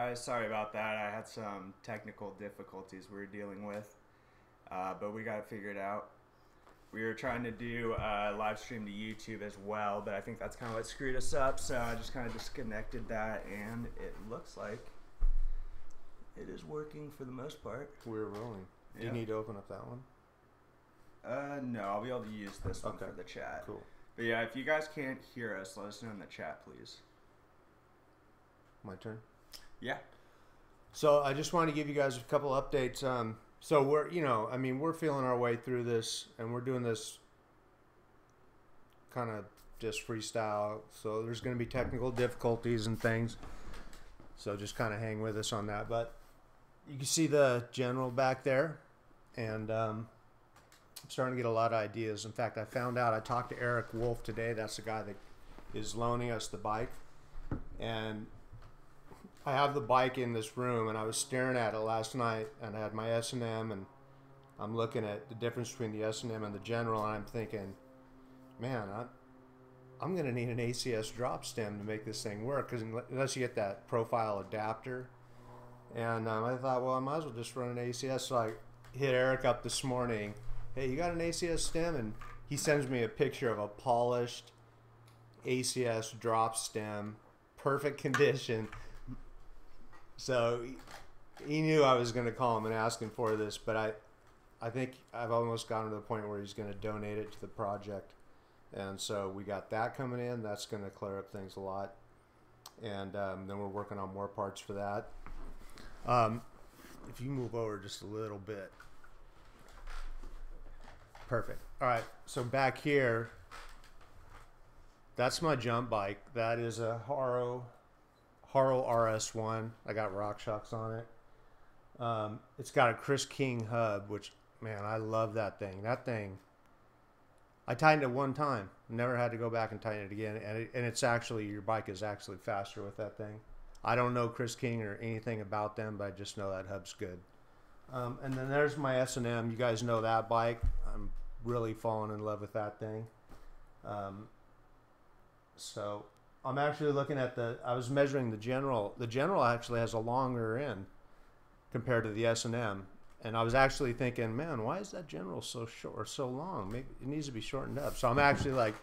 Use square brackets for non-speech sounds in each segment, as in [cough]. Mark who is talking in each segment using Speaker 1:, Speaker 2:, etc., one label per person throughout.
Speaker 1: guys. Sorry about that. I had some technical difficulties we were dealing with, uh, but we got it figured out. We were trying to do a live stream to YouTube as well, but I think that's kind of what screwed us up. So I just kind of disconnected that, and it looks like it is working for the most part.
Speaker 2: We're rolling. Do
Speaker 1: Yeah.
Speaker 2: you need to open up that one?
Speaker 1: Uh, no, I'll be able to use this one
Speaker 2: Okay.
Speaker 1: for the chat.
Speaker 2: Cool.
Speaker 1: But yeah, if you guys can't hear us, let us know in the chat, please.
Speaker 2: My turn.
Speaker 1: Yeah.
Speaker 2: So I just want to give you guys a couple updates. Um, so we're, you know, I mean, we're feeling our way through this, and we're doing this kind of just freestyle. So there's going to be technical difficulties and things. So just kind of hang with us on that. But you can see the general back there, and um, I'm starting to get a lot of ideas. In fact, I found out I talked to Eric Wolfe today. That's the guy that is loaning us the bike, and I have the bike in this room, and I was staring at it last night, and I had my S and M, and I'm looking at the difference between the S and M and the General, and I'm thinking, man, I, I'm gonna need an ACS drop stem to make this thing work, because unless you get that profile adapter, and um, I thought, well, I might as well just run an ACS. So I hit Eric up this morning. Hey, you got an ACS stem? And he sends me a picture of a polished ACS drop stem, perfect condition. So he- knew I was going to call him and ask him for this, but I, I think I've almost gotten to the point where he's going to donate it to the project, and so we got that coming in. That's going to clear up things a lot, and um, then we're working on more parts for that. Um, if you move over just a little bit, perfect. All right, so back here, that's my jump bike. That is a Haro Haro RS1. I got RockShox on it. Um, it's got a Chris King hub, which man, I love that thing. That thing, I tightened it one time, never had to go back and tighten it again, and it, and it's actually your bike is actually faster with that thing. I don't know Chris King or anything about them, but I just know that hub's good. Um, and then there's my S and M. You guys know that bike. I'm really falling in love with that thing. Um, so I'm actually looking at the. I was measuring the general. The general actually has a longer end compared to the S and M, and I was actually thinking, man, why is that general so short or so long? Maybe it needs to be shortened up. So I'm actually like,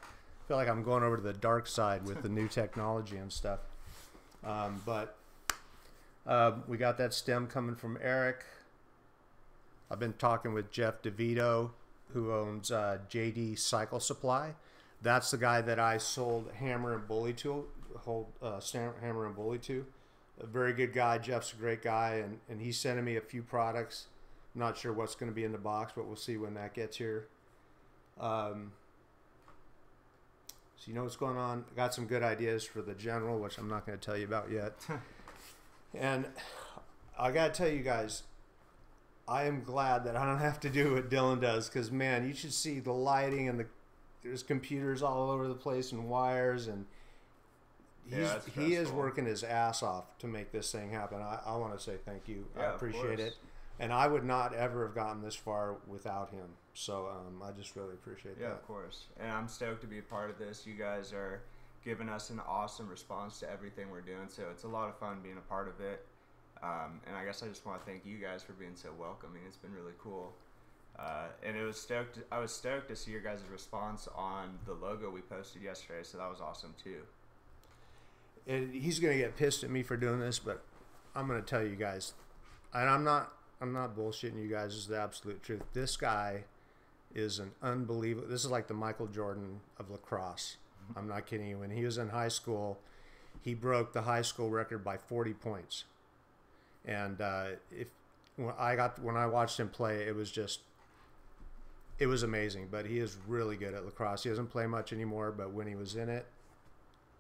Speaker 2: feel like I'm going over to the dark side with the new technology and stuff. Um, but uh, we got that stem coming from Eric. I've been talking with Jeff DeVito, who owns uh, JD Cycle Supply. That's the guy that I sold Hammer and Bully to, hold uh, Hammer and Bully to. A very good guy. Jeff's a great guy, and, and he's sending me a few products. I'm not sure what's going to be in the box, but we'll see when that gets here. Um, so you know what's going on. I got some good ideas for the general, which I'm not going to tell you about yet. [laughs] and I got to tell you guys, I am glad that I don't have to do what Dylan does because man, you should see the lighting and the there's computers all over the place and wires and he's,
Speaker 1: Yeah,
Speaker 2: he is working his ass off to make this thing happen. I, I want to say thank you.
Speaker 1: Yeah,
Speaker 2: I appreciate it. And I would not ever have gotten this far without him. So um, I just really appreciate
Speaker 1: Yeah,
Speaker 2: that.
Speaker 1: Yeah, of course. And I'm stoked to be a part of this. You guys are giving us an awesome response to everything we're doing, so it's a lot of fun being a part of it. Um, and I guess I just want to thank you guys for being so welcoming. It's been really cool. Uh, and it was stoked. I was stoked to see your guys' response on the logo we posted yesterday. So that was awesome too.
Speaker 2: and he's gonna get pissed at me for doing this, but I'm gonna tell you guys, and I'm not I'm not bullshitting you guys. This is the absolute truth. This guy is an unbelievable. This is like the Michael Jordan of lacrosse. I'm not kidding you. When he was in high school, he broke the high school record by 40 points. And uh, if when I got when I watched him play, it was just it was amazing. But he is really good at lacrosse. He doesn't play much anymore, but when he was in it,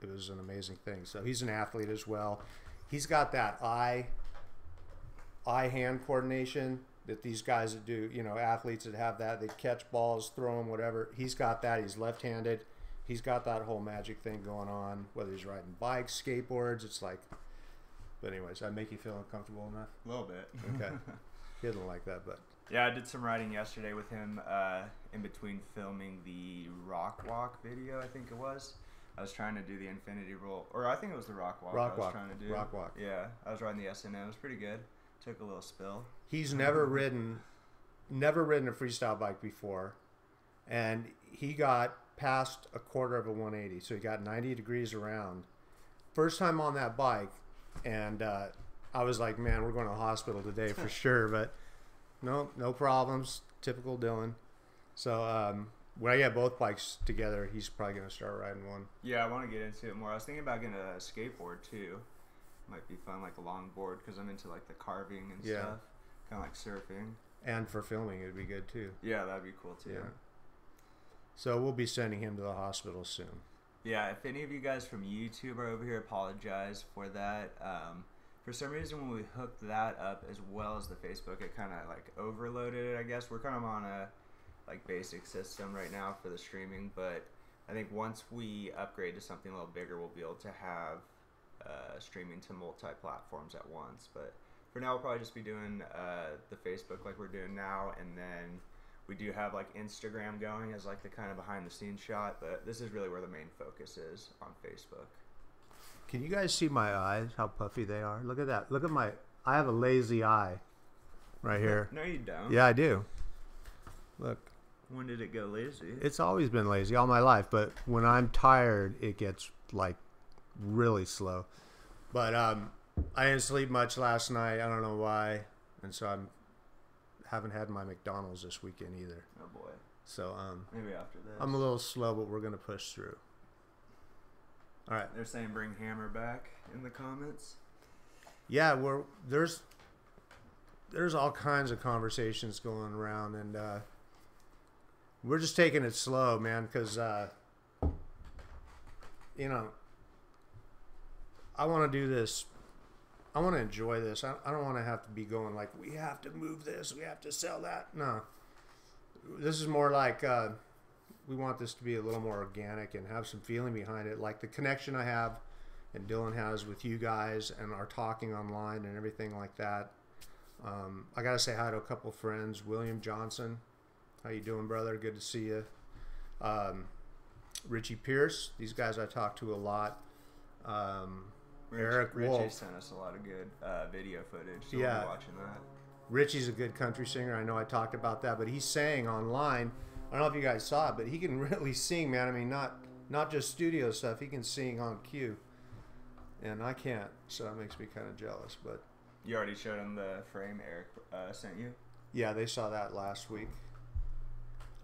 Speaker 2: it was an amazing thing. So he's an athlete as well. He's got that eye eye hand coordination that these guys that do, you know, athletes that have that, they catch balls, throw them, whatever. He's got that. He's left-handed. He's got that whole magic thing going on. Whether he's riding bikes, skateboards, it's like. But anyways, I make you feel uncomfortable enough.
Speaker 1: A little bit.
Speaker 2: Okay, [laughs] he doesn't like that, but
Speaker 1: Yeah, I did some riding yesterday with him uh, in between filming the Rock Walk video, I think it was. I was trying to do the infinity roll, or I think it was the rock walk.
Speaker 2: Rock
Speaker 1: I was
Speaker 2: walk,
Speaker 1: trying to do.
Speaker 2: rock walk.
Speaker 1: Yeah, I was riding the SNM. It was pretty good. Took a little spill.
Speaker 2: He's never ridden, never ridden a freestyle bike before, and he got past a quarter of a 180, so he got 90 degrees around. First time on that bike, and uh, I was like, man, we're going to the hospital today for [laughs] sure. But no, no problems. Typical Dylan. So um, when I get both bikes together, he's probably going to start riding one.
Speaker 1: Yeah, I want to get into it more. I was thinking about getting a skateboard too. Might be fun, like a longboard, because I'm into like the carving and
Speaker 2: Yeah.
Speaker 1: stuff. Kind of like surfing.
Speaker 2: And for filming, it'd be good too.
Speaker 1: Yeah, that'd be cool too.
Speaker 2: Yeah. So we'll be sending him to the hospital soon.
Speaker 1: Yeah, if any of you guys from YouTube are over here, apologize for that. Um, for some reason, when we hooked that up as well as the Facebook, it kind of like overloaded it. I guess we're kind of on a like basic system right now for the streaming, but I think once we upgrade to something a little bigger, we'll be able to have uh, streaming to multi platforms at once. But for now, we'll probably just be doing uh, the Facebook like we're doing now, and then we do have like Instagram going as like the kind of behind the scenes shot, but this is really where the main focus is on Facebook.
Speaker 2: Can you guys see my eyes? How puffy they are? Look at that. Look at my. I have a lazy eye, right here.
Speaker 1: No, you don't.
Speaker 2: Yeah, I do. Look,
Speaker 1: When did it go lazy?
Speaker 2: it's always been lazy all my life, but when I'm tired, it gets like really slow. But um, I didn't sleep much last night. I don't know why, and so I'm haven't had my McDonald's this weekend either.
Speaker 1: oh boy.
Speaker 2: So um,
Speaker 1: Maybe after this.
Speaker 2: I'm a little slow, but we're gonna push through. All right.
Speaker 1: They're saying bring Hammer back in the comments.
Speaker 2: yeah we're there's there's all kinds of conversations going around and uh we're just taking it slow man because uh you know i want to do this i want to enjoy this i, I don't want to have to be going like we have to move this we have to sell that no this is more like uh we want this to be a little more organic and have some feeling behind it like the connection i have and Dylan has with you guys and our talking online and everything like that. Um, I gotta say hi to a couple friends. William Johnson, how you doing, brother? Good to see you. Um, Richie Pierce, these guys I talk to a lot. Um,
Speaker 1: Rich,
Speaker 2: Eric
Speaker 1: Richie
Speaker 2: Wolfe.
Speaker 1: sent us a lot of good uh, video footage. So
Speaker 2: Yeah.
Speaker 1: we'll watching that.
Speaker 2: Richie's a good country singer. I know I talked about that, but he's sang online. I don't know if you guys saw it, but he can [laughs] really sing, man. I mean, not not just studio stuff. He can sing on cue, and I can't, so that makes me kind of jealous. But
Speaker 1: You already showed him the frame Eric uh, sent you.
Speaker 2: Yeah, they saw that last week.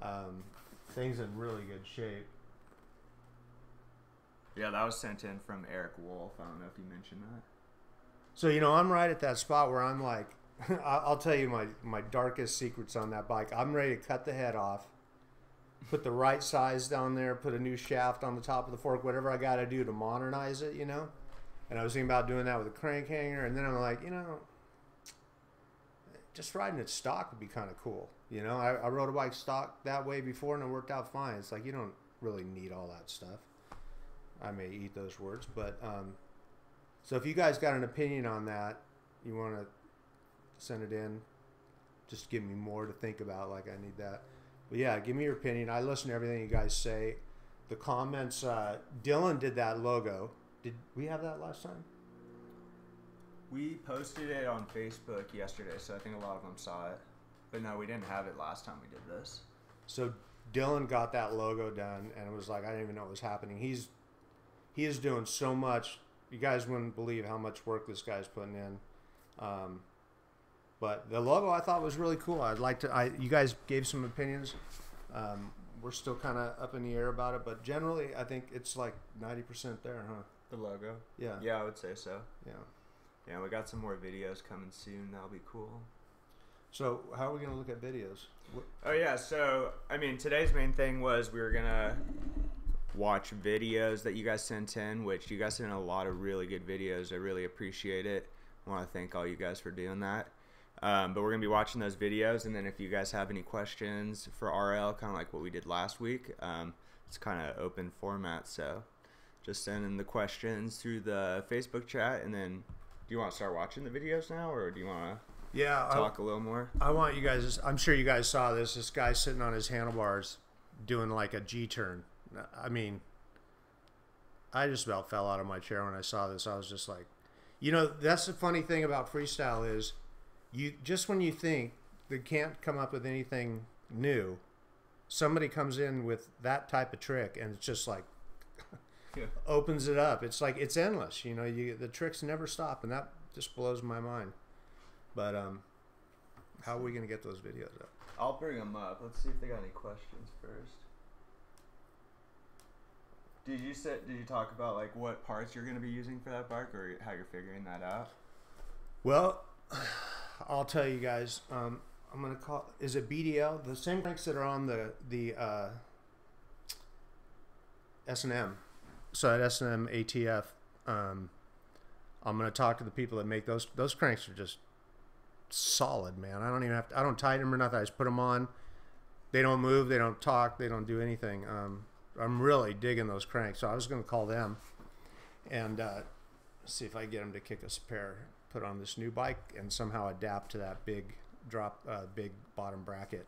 Speaker 2: Um, things in really good shape.
Speaker 1: Yeah, that was sent in from Eric Wolfe. I don't know if you mentioned that.
Speaker 2: So you know, I'm right at that spot where I'm like, [laughs] I- I'll tell you my my darkest secrets on that bike. I'm ready to cut the head off, put the right size down there, put a new shaft on the top of the fork, whatever I got to do to modernize it, you know. And I was thinking about doing that with a crank hanger, and then I'm like, you know, just riding it stock would be kind of cool. You know, I, I rode a bike stock that way before, and it worked out fine. It's like you don't really need all that stuff. I may eat those words, but um, so if you guys got an opinion on that, you want to send it in. Just give me more to think about. Like I need that. But yeah, give me your opinion. I listen to everything you guys say. The comments. Uh, Dylan did that logo. Did we have that last time?
Speaker 1: We posted it on Facebook yesterday, so I think a lot of them saw it. But no, we didn't have it last time we did this.
Speaker 2: So Dylan got that logo done, and it was like I didn't even know what was happening. He's he is doing so much. You guys wouldn't believe how much work this guy's putting in. Um, but the logo I thought was really cool. I'd like to. I you guys gave some opinions. Um, we're still kind of up in the air about it, but generally I think it's like ninety percent there, huh?
Speaker 1: The logo.
Speaker 2: Yeah,
Speaker 1: Yeah, I would say so.
Speaker 2: yeah.
Speaker 1: Yeah, we got some more videos coming soon. That'll be cool.
Speaker 2: So how are we gonna look at videos? What,
Speaker 1: Oh yeah, so I mean today's main thing was we were gonna watch videos that you guys sent in, which you guys sent in a lot of really good videos. I really appreciate it. I want to thank all you guys for doing that. Um, but we're gonna be watching those videos, and then if you guys have any questions for RL, kind of like what we did last week, um, it's kind of open format. So just send in the questions through the Facebook chat, and then do you want to start watching the videos now, or do you want to? yeah, talk a little more?
Speaker 2: I want you guys. I'm sure you guys saw this. This guy sitting on his handlebars, doing like a G turn. I mean, I just about fell out of my chair when I saw this. I was just like, you know, that's the funny thing about freestyle is, you just when you think they can't come up with anything new, somebody comes in with that type of trick, and it's just like [laughs]
Speaker 1: Yeah.
Speaker 2: opens it up. It's like it's endless. You know, you the tricks never stop, and that just blows my mind. But um, how are we gonna get those videos up?
Speaker 1: I'll bring them up. Let's see if they got any questions first. Did you say? Did you talk about like what parts you're gonna be using for that bike, or how you're figuring that out?
Speaker 2: Well, I'll tell you guys. Um, I'm gonna call. Is it BDL? The same cranks that are on the the uh, S and M. So at S and M ATF, um, I'm gonna talk to the people that make those. Those cranks are just solid, man. I don't even have to. I don't tighten them or nothing. I just put them on. They don't move. They don't talk. They don't do anything. Um, I'm really digging those cranks. So I was gonna call them, and uh, see if I get them to kick us a pair put on this new bike and somehow adapt to that big drop, uh, big bottom bracket.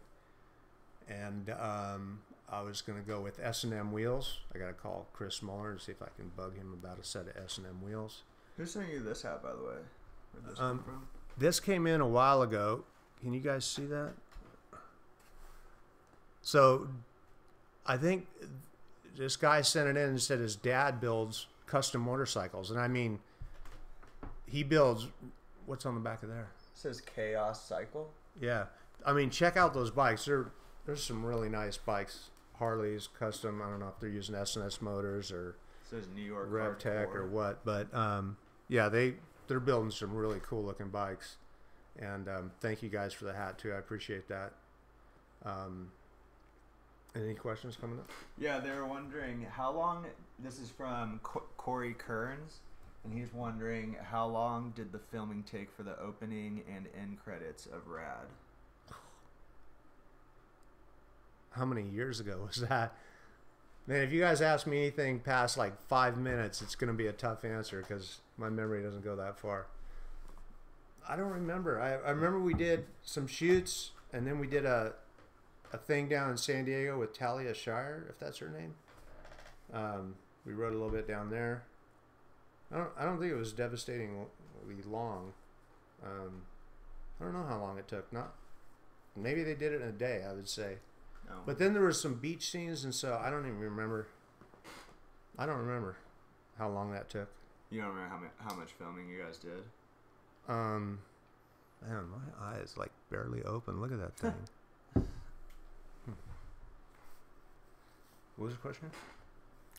Speaker 2: And um, I was going to go with S and M wheels. I got to call Chris Moeller and see if I can bug him about a set of S and M wheels.
Speaker 1: Who sent you this hat, by the way? Where'd this
Speaker 2: Um,
Speaker 1: come from?
Speaker 2: This came in a while ago. Can you guys see that? So, I think this guy sent it in and said his dad builds custom motorcycles, and I mean, he builds. What's on the back of there?
Speaker 1: It says Chaos Cycle.
Speaker 2: Yeah, I mean, check out those bikes. There, there's some really nice bikes. Harley's custom. I don't know if they're using SNS motors or
Speaker 1: It says New York
Speaker 2: RevTech or what, but um, yeah, they they're building some really cool looking bikes. And um, thank you guys for the hat too. I appreciate that. Um, any questions coming up?
Speaker 1: Yeah, they were wondering how long. This is from Co- Corey Kearns, and he's wondering how long did the filming take for the opening and end credits of Rad?
Speaker 2: How many years ago was that? Man, if you guys ask me anything past like five minutes, it's going to be a tough answer because my memory doesn't go that far. I don't remember. I, I remember we did some shoots, and then we did a a thing down in San Diego with Talia Shire, if that's her name. Um, we rode a little bit down there. I don't. I don't think it was devastatingly long. Um, I don't know how long it took. Not. Maybe they did it in a day. I would say.
Speaker 1: No.
Speaker 2: But then there was some beach scenes, and so I don't even remember. I don't remember how long that took.
Speaker 1: you don't remember how, mu- how much filming you guys did?
Speaker 2: Um, man, my eye is like barely open. Look at that thing. [laughs] Hmm. What was the question?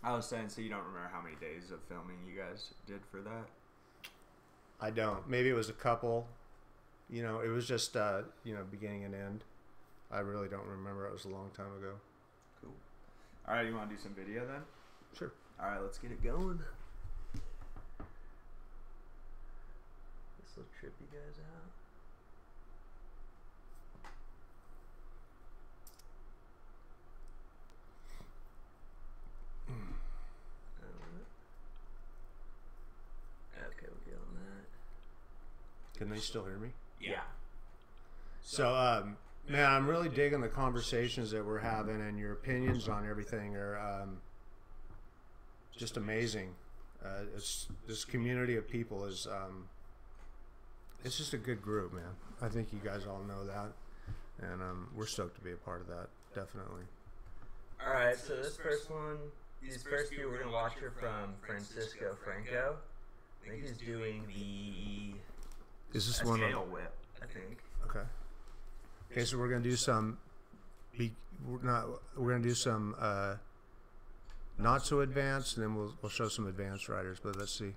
Speaker 1: I was saying, so you don't remember how many days of filming you guys did for that?
Speaker 2: I don't. Maybe it was a couple. You know, it was just uh, you know beginning and end. I really don't remember. It was a long time ago.
Speaker 1: Cool. All right, you want to do some video then?
Speaker 2: Sure.
Speaker 1: All right, let's get it going. This will trip you guys out. Okay, we'll get on that.
Speaker 2: Can they still hear me?
Speaker 1: Yeah.
Speaker 2: So, um, man, I'm really digging the conversations that we're having, and your opinions on everything are um, just amazing. Uh, it's this community of people is um, it's just a good group, man. I think you guys all know that, and um, we're stoked to be a part of that. Definitely.
Speaker 3: All right, so this first one, these first few we're gonna watch are from Francisco Franco. I think he's doing the
Speaker 2: Is this
Speaker 3: a
Speaker 2: one?
Speaker 3: tail
Speaker 2: Of,
Speaker 3: whip. I think.
Speaker 2: okay. Okay, so we're gonna do some. Be, we're not. We're gonna do some. Uh, not so advanced, and then we'll we'll show some advanced riders. But let's see.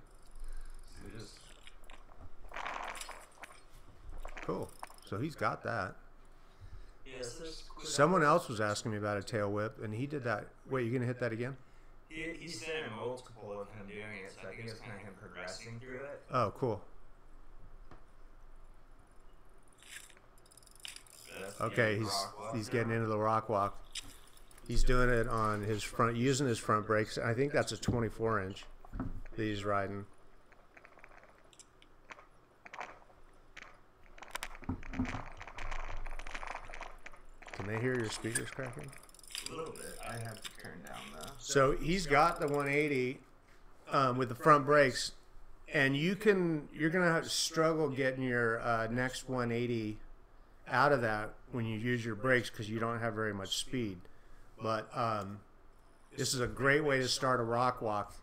Speaker 2: Cool. So he's got that.
Speaker 3: Yeah, so this quick-
Speaker 2: Someone else was asking me about a tail whip, and he did that. Wait, you gonna hit that again?
Speaker 3: He, he sent a multiple of him doing it, so I think it's kind of him progressing through it.
Speaker 2: Oh, cool.
Speaker 3: So that's the
Speaker 2: Okay, he's he's getting into the rock walk. He's doing it on his front, using his front brakes. I think that's a 24 inch that he's riding. Can they hear your speakers cracking?
Speaker 3: a little bit.
Speaker 1: I have to turn down the.
Speaker 2: So he's got the 180, um, with the front brakes, and you can you're gonna have to struggle getting your uh, next 180 out of that when you use your brakes because you don't have very much speed. But um, this is a great way to start a rock walk.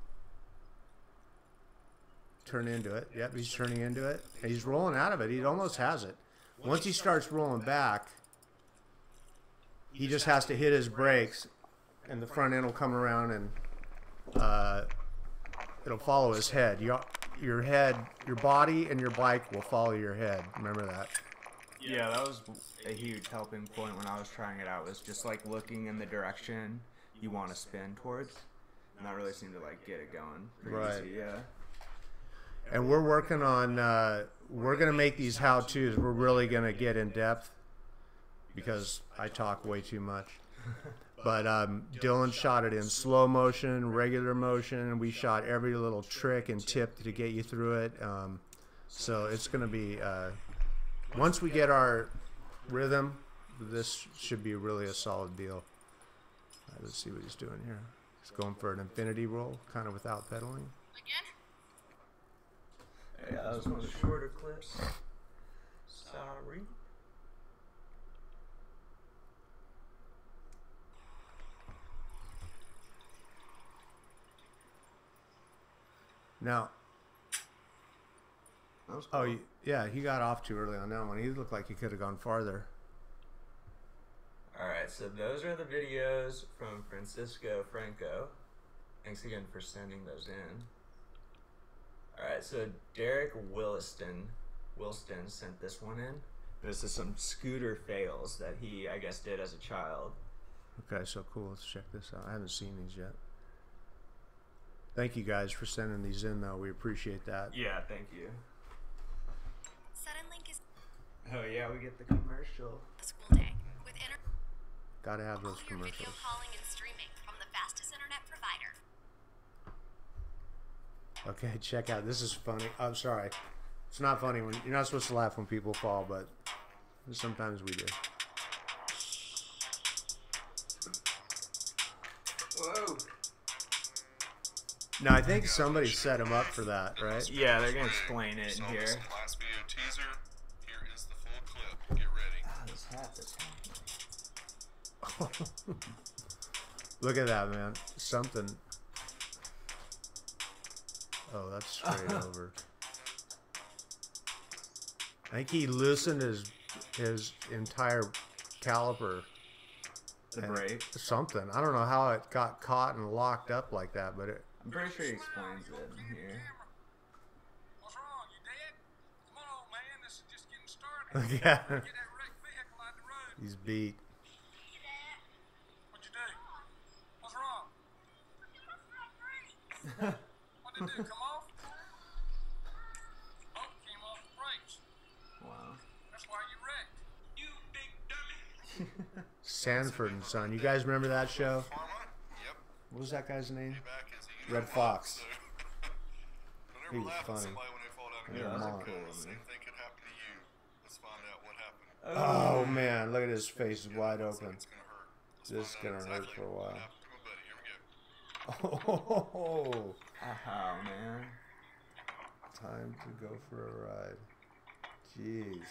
Speaker 2: Turn into it. Yep, he's turning into it. He's rolling out of it. He almost has it. Once he starts rolling back, he just has to hit his brakes, and the front end will come around and uh, it'll follow his head. Your your head, your body, and your bike will follow your head. Remember that.
Speaker 1: Yeah, that was a huge helping point when I was trying it out. Was just like looking in the direction you want to spin towards, and that really seemed to like get it going.
Speaker 2: Right.
Speaker 1: Easy, yeah.
Speaker 2: And we're working on. Uh, we're gonna make these how tos. We're really gonna get in depth because I talk way too much. [laughs] But um, Dylan shot it in slow motion, regular motion. We shot every little trick and tip to get you through it. Um, so it's going to be uh, once we get our rhythm, this should be really a solid deal. Uh, let's see what he's doing here. He's going for an infinity roll, kind of without pedaling. Again?
Speaker 3: Yeah, that was one of the shorter clips. Sorry.
Speaker 2: Now,
Speaker 1: That was
Speaker 2: oh
Speaker 1: cool.
Speaker 2: Yeah, he got off too early on that one. He looked like he could have gone farther.
Speaker 3: Alright, so those are the videos from Francisco Franco. Thanks again for sending those in. Alright, so Derek Williston Wilston sent this one in. This is some scooter fails that he, I guess, did as a child.
Speaker 2: Okay, so cool. Let's check this out. I haven't seen these yet. Thank you guys for sending these in, though. We appreciate that.
Speaker 1: Yeah, thank you.
Speaker 4: Suddenlink is
Speaker 1: Oh yeah, we get the commercial.
Speaker 4: a school day with inter-
Speaker 2: Gotta have those
Speaker 4: clear video
Speaker 2: commercials.
Speaker 4: calling and streaming from the fastest internet provider.
Speaker 2: Okay, check out. This is funny. I'm sorry. It's not funny when you're not supposed to laugh when people fall, but sometimes we do.
Speaker 1: Whoa.
Speaker 2: Now I think somebody set him up for that, right?
Speaker 1: Yeah, they're gonna explain it in here. [laughs]
Speaker 2: Look at that, man. Something. Oh, that's straight [laughs] over. I think he loosened his his entire caliper.
Speaker 1: The
Speaker 2: and
Speaker 1: brake.
Speaker 2: Something. I don't know how it got caught and locked up like that, but it.
Speaker 1: I'm pretty sure he explains it in here.
Speaker 5: What's wrong? You [laughs] dead? Come on, old man. This is just getting started.
Speaker 2: yeah,
Speaker 5: Get that wrecked vehicle out the road.
Speaker 2: he's beat.
Speaker 5: What'd you do? What's wrong? What did it do? Come off? Oh, came off the brakes.
Speaker 1: Wow.
Speaker 5: That's why you wrecked. You big dummy. [laughs]
Speaker 2: Sanford and Son. You guys remember that show?
Speaker 6: Yep.
Speaker 2: What was that guy's name?
Speaker 6: Back as a Redd Foxx. [laughs]
Speaker 2: He was funny.
Speaker 6: somebody when they fall down
Speaker 2: Yeah, that's
Speaker 1: cool one,
Speaker 6: same thing could happen to you. Let's find out what happened.
Speaker 2: Oh man, look at his face is wide open.
Speaker 6: gonna
Speaker 2: This is gonna hurt for a while.
Speaker 6: happened to my buddy. Here we go.
Speaker 2: Oh,
Speaker 1: Oh man.
Speaker 2: time to go for a ride. Jeez.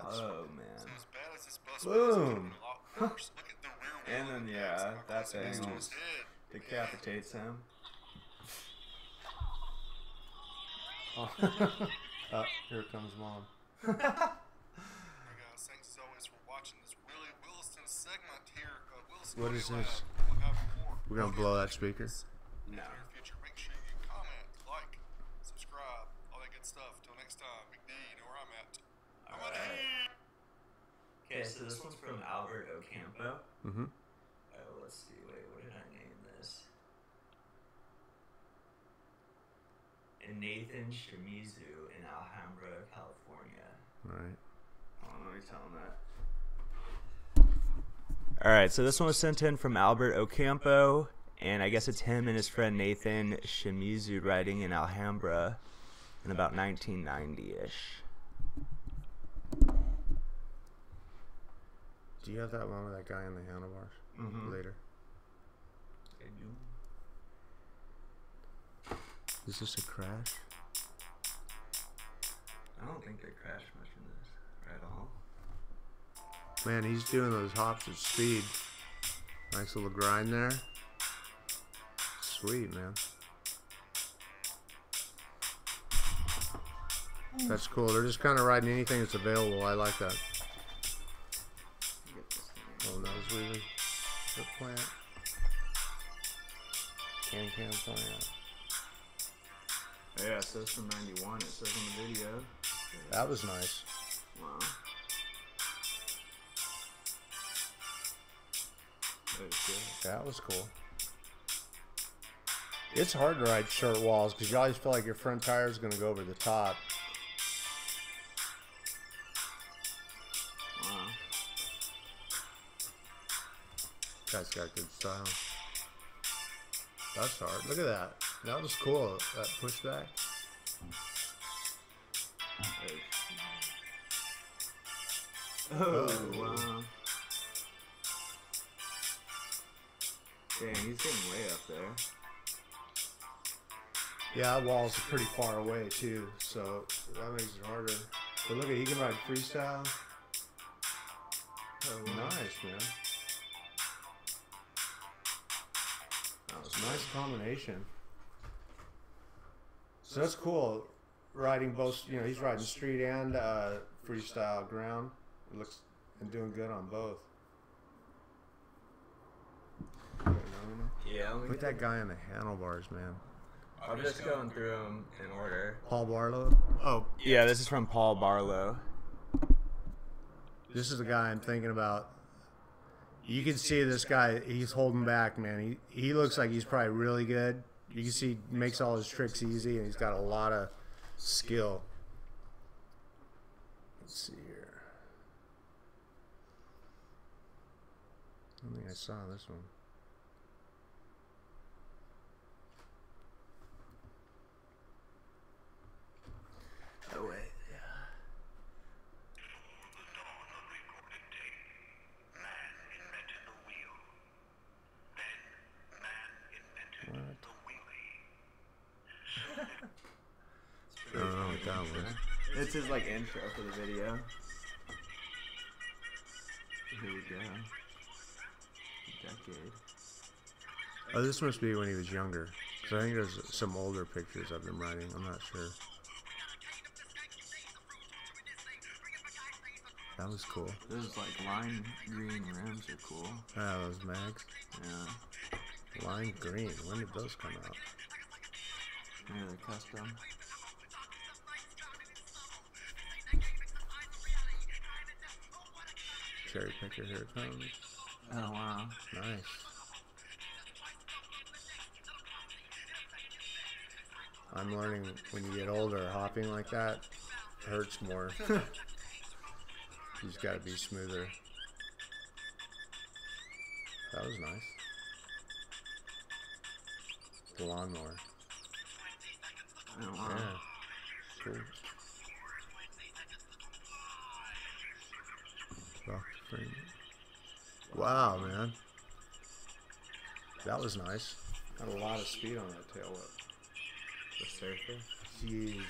Speaker 1: Uh, oh man.
Speaker 6: So as bad as this bus
Speaker 2: Boom.
Speaker 6: was, it would've been a lot [laughs] worse. Look at the rear
Speaker 1: And then yeah,
Speaker 6: gas.
Speaker 1: that
Speaker 6: It's
Speaker 1: thing
Speaker 6: next to his
Speaker 1: almost
Speaker 6: head.
Speaker 1: decapitates him.
Speaker 2: Oh. [laughs] oh, here comes mom. [laughs]
Speaker 6: Hey guys, thanks as always for watching this really Williston segment here. Williston
Speaker 2: What
Speaker 6: Audio
Speaker 2: is
Speaker 6: Lab.
Speaker 2: this?
Speaker 6: We'll have more
Speaker 2: We're gonna blow that speaker.
Speaker 6: in the
Speaker 1: No.
Speaker 6: near future. Make sure you comment, like, subscribe, all that good stuff. Till next time, Big you know where I'm at. I'm at
Speaker 3: Okay, so this one's from Albert Ocampo.
Speaker 2: Mm-hmm.
Speaker 3: Oh, let's see. Wait, what did I name this? And Nathan Shimizu in Alhambra, California.
Speaker 2: All right.
Speaker 1: Oh, let me tell him that.
Speaker 3: All right, so this one was sent in from Albert Ocampo, and I guess it's him and his friend Nathan Shimizu riding in Alhambra in about 1990-ish.
Speaker 2: Do you have that one with that guy in the handlebars
Speaker 1: Mhm.
Speaker 2: later?
Speaker 3: schedule.
Speaker 2: Is this a crash?
Speaker 3: I don't think they crash much in this at all.
Speaker 2: Man, he's doing those hops at speed. Nice little grind there. Sweet, man. That's cool. They're just kind of riding anything that's available. I like that.
Speaker 1: Get this thing.
Speaker 2: Little nose weaver. Foot plant. Can can plant.
Speaker 1: Yeah, it says from 91. It says on the video.
Speaker 2: That was nice.
Speaker 1: That is good.
Speaker 2: That was cool. It's hard to ride short walls because you always feel like your front tire is going to go over the top.
Speaker 1: Wow.
Speaker 2: Guy's got good style. That's hard. Look at that. That was cool. That pushback.
Speaker 1: Oh, oh, wow. Dang, he's getting way up there.
Speaker 2: Yeah, that wall's pretty far away too, so that makes it harder. But look at he can ride freestyle. Oh, nice, man. That was a nice combination. So that's cool. Riding both, you know, he's riding street and uh, freestyle ground. It looks and doing good on both.
Speaker 3: Yeah,
Speaker 2: Put that guy on the handlebars, man.
Speaker 3: I'm just going through them in order.
Speaker 2: Paul Barlow. Oh,
Speaker 1: Yeah, this is from Paul Barlow.
Speaker 2: This is the guy I'm thinking about. You can see this guy, he's holding back, man. He he looks like he's probably really good. You can see he makes all his tricks easy and he's got a lot of skill. Let's see here. I don't think I saw this one.
Speaker 1: Oh, wait.
Speaker 2: That.
Speaker 1: It's his, like, intro for the video. Here we go. Decade.
Speaker 2: Oh, this must be when he was younger. Because I think there's some older pictures of him riding. I'm not sure. That was cool.
Speaker 1: Those, like, lime green rims are cool.
Speaker 2: Ah, those mags.
Speaker 1: Yeah.
Speaker 2: Lime green. When did those come out?
Speaker 1: Yeah, they're custom.
Speaker 2: Cherry picker, here it comes.
Speaker 1: Oh, wow.
Speaker 2: Nice. I'm learning when you get older, hopping like that hurts more. [laughs] [laughs] you just gotta be smoother. That was nice. The lawnmower.
Speaker 1: Oh, wow.
Speaker 2: Yeah. Cool. Wow, man. That was nice. Got a lot of speed on that tail whip.
Speaker 1: The surfer.
Speaker 2: Jeez.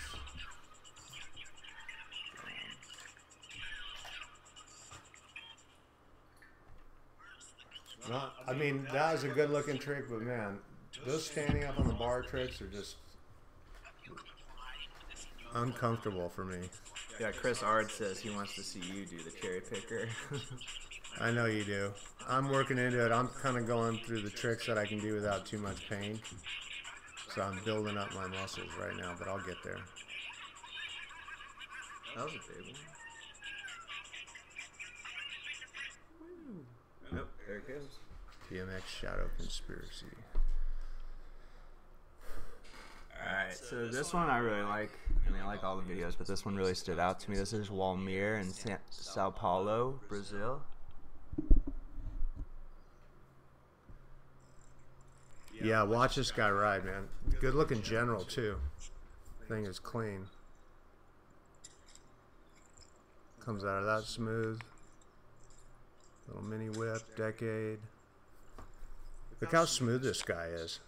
Speaker 2: Not, I mean, that was a good looking trick, but man, those standing up on the bar tricks are just uncomfortable for me.
Speaker 1: Yeah, Chris Ard says he wants to see you do the cherry picker.
Speaker 2: I know you do. I'm working into it. I'm kind of going through the tricks that I can do without too much pain. So I'm building up my muscles right now, but I'll get there.
Speaker 1: that was a big one. There it goes.
Speaker 2: BMX Shadow Conspiracy.
Speaker 1: Alright, so this one I really like. I mean, I like all the videos, but this one really stood out to me. This is Walmir in Sa- Sao Paulo, Brazil.
Speaker 2: Yeah, watch this guy ride, man. Good looking general too. Thing is clean. Comes out of that smooth. Little mini whip, decade. Look how smooth this guy is.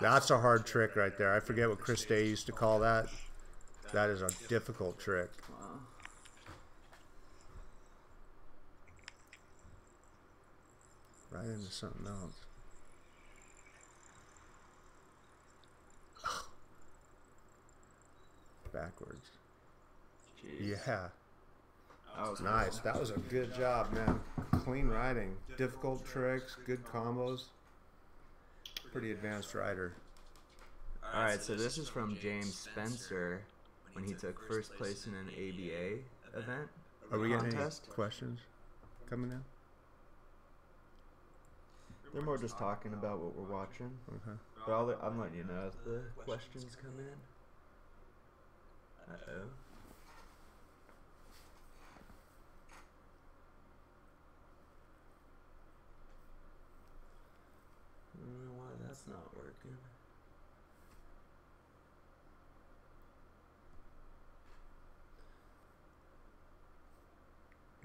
Speaker 2: That's a hard trick right there. I forget what Chris Day used to call that. That is a difficult trick.
Speaker 1: Wow.
Speaker 2: Right into something else. Backwards.
Speaker 1: Jeez.
Speaker 2: Yeah.
Speaker 1: That was
Speaker 2: Nice.
Speaker 1: cool.
Speaker 2: That was a good job, man. Clean riding. Difficult tricks, good combos. Pretty advanced rider.
Speaker 1: All right, so this is from James Spencer when he took first place in an ABA event.
Speaker 2: Are we getting any
Speaker 1: contest?
Speaker 2: questions coming in?
Speaker 1: They're more just talking about what we're watching.
Speaker 2: Okay.
Speaker 1: But I'll, I'm letting you know if the questions come in. Uh oh. I don't know not working.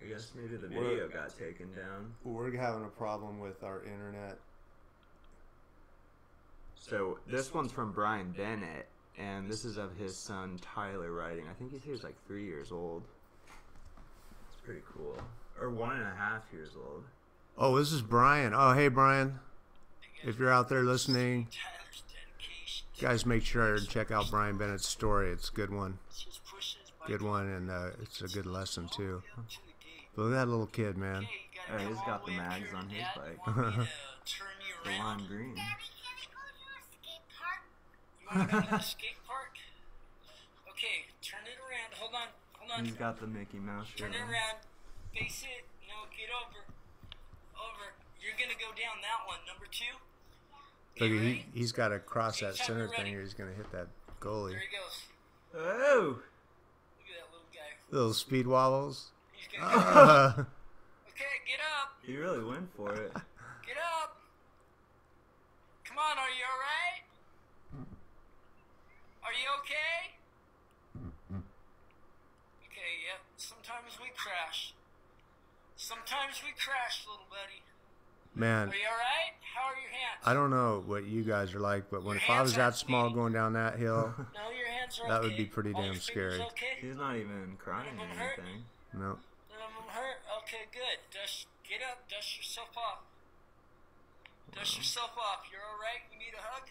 Speaker 1: I guess maybe the
Speaker 2: We're-
Speaker 1: video got taken down.
Speaker 2: We're having a problem with our internet.
Speaker 1: So this one's from Brian Bennett, and this is of his son Tyler writing. I think he was like three years old. It's pretty cool, or one and a half years old.
Speaker 2: Oh, this is Brian. Oh, hey, Brian. If you're out there listening, guys, make sure and check out Brian Bennett's story. It's a good one.
Speaker 5: Just push his bike
Speaker 2: Good one, and uh, it's a good lesson, too.
Speaker 5: up to the gate.
Speaker 2: But look at that little kid, man.
Speaker 5: Okay, you gotta
Speaker 1: Oh,
Speaker 5: come
Speaker 1: he's got
Speaker 5: the
Speaker 1: the
Speaker 5: way up
Speaker 1: mags on his bike.
Speaker 5: Want me to [laughs] turn
Speaker 1: The lime green.
Speaker 5: You wanna go to the [laughs] skate park? Okay, turn it around. Hold on, hold on.
Speaker 1: He's got the Mickey Mouse shirt.
Speaker 5: Turn it around. Face it. No, get over. Over. You're gonna go down that one. Number two.
Speaker 2: Look, he, he's got to cross that center thing, or he's going to hit that goalie.
Speaker 5: There he goes.
Speaker 1: Oh,
Speaker 5: Look at that little guy.
Speaker 2: Little speed wobbles.
Speaker 5: He's gonna
Speaker 2: Ah. [laughs]
Speaker 5: Okay, get up.
Speaker 1: he really went for it. [laughs]
Speaker 5: Get up. Come on, are you alright? Are you okay? Okay, yep. Sometimes we crash. Sometimes we crash, little buddy.
Speaker 2: Man,
Speaker 5: Are you alright? How are your hands?
Speaker 2: I don't know what you guys are like, but when
Speaker 5: Your
Speaker 2: if I was that small
Speaker 5: bleeding.
Speaker 2: going down that hill, [laughs]
Speaker 5: No, your hands are
Speaker 2: That
Speaker 5: okay.
Speaker 2: would be pretty
Speaker 5: All
Speaker 2: damn
Speaker 5: your
Speaker 2: scary.
Speaker 5: Okay?
Speaker 1: He's not even crying or
Speaker 5: None hurt?
Speaker 1: anything.
Speaker 2: no.
Speaker 5: None of them hurt? Okay, good. Dust, get up. Dust yourself off. Dust yourself off. You're alright? You need a hug?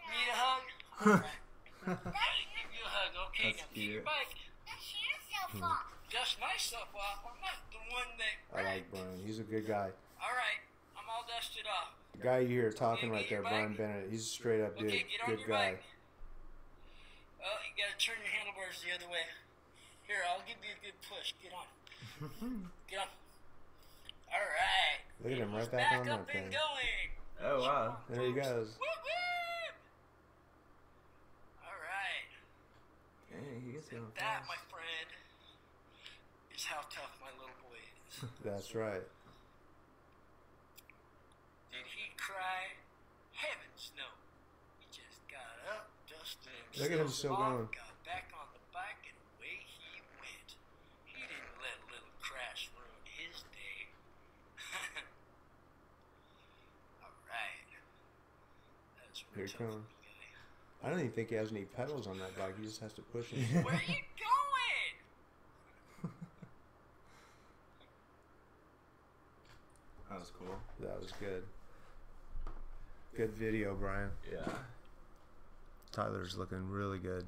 Speaker 5: You need a hug? [laughs] Alright. Daddy, give you a hug. Okay,
Speaker 1: That's
Speaker 5: now get your bike.
Speaker 1: Dust cute.
Speaker 5: bike. Hmm. Dust myself off. I'm not the one that.
Speaker 2: I like Brian. He's a good guy.
Speaker 5: Alright, I'm all dusted off.
Speaker 2: The guy you hear talking
Speaker 5: Okay,
Speaker 2: right there,
Speaker 5: your
Speaker 2: Brian
Speaker 5: bike.
Speaker 2: Bennett, he's a straight up dude.
Speaker 5: Okay, get on
Speaker 2: Good
Speaker 5: your
Speaker 2: guy.
Speaker 5: bike. Oh, you gotta turn your handlebars the other way. Here, I'll give you a good push. Get on. [laughs] Get on. Alright.
Speaker 2: Look at him right back
Speaker 5: back
Speaker 2: on
Speaker 5: up
Speaker 2: that thing.
Speaker 5: going.
Speaker 1: Oh wow.
Speaker 2: There he goes.
Speaker 5: Woo woo! Alright.
Speaker 1: Hey, he gets going
Speaker 5: That,
Speaker 1: fast.
Speaker 5: my friend, is how tough my little boy is. [laughs]
Speaker 2: That's right.
Speaker 5: Did he cry? Heavens no. He just got up, dusted himself
Speaker 2: Look at him still
Speaker 5: off,
Speaker 2: going.
Speaker 5: got back on the bike, and away he went. He didn't let little crash ruin his day. [laughs] Alright. That's one
Speaker 2: Here he comes. I don't even think he has any pedals on that bike. He just has to push it. [laughs]
Speaker 5: Where are you going?
Speaker 1: That was cool.
Speaker 2: that was good. Good video, Brian.
Speaker 1: Yeah.
Speaker 2: Tyler's looking really good.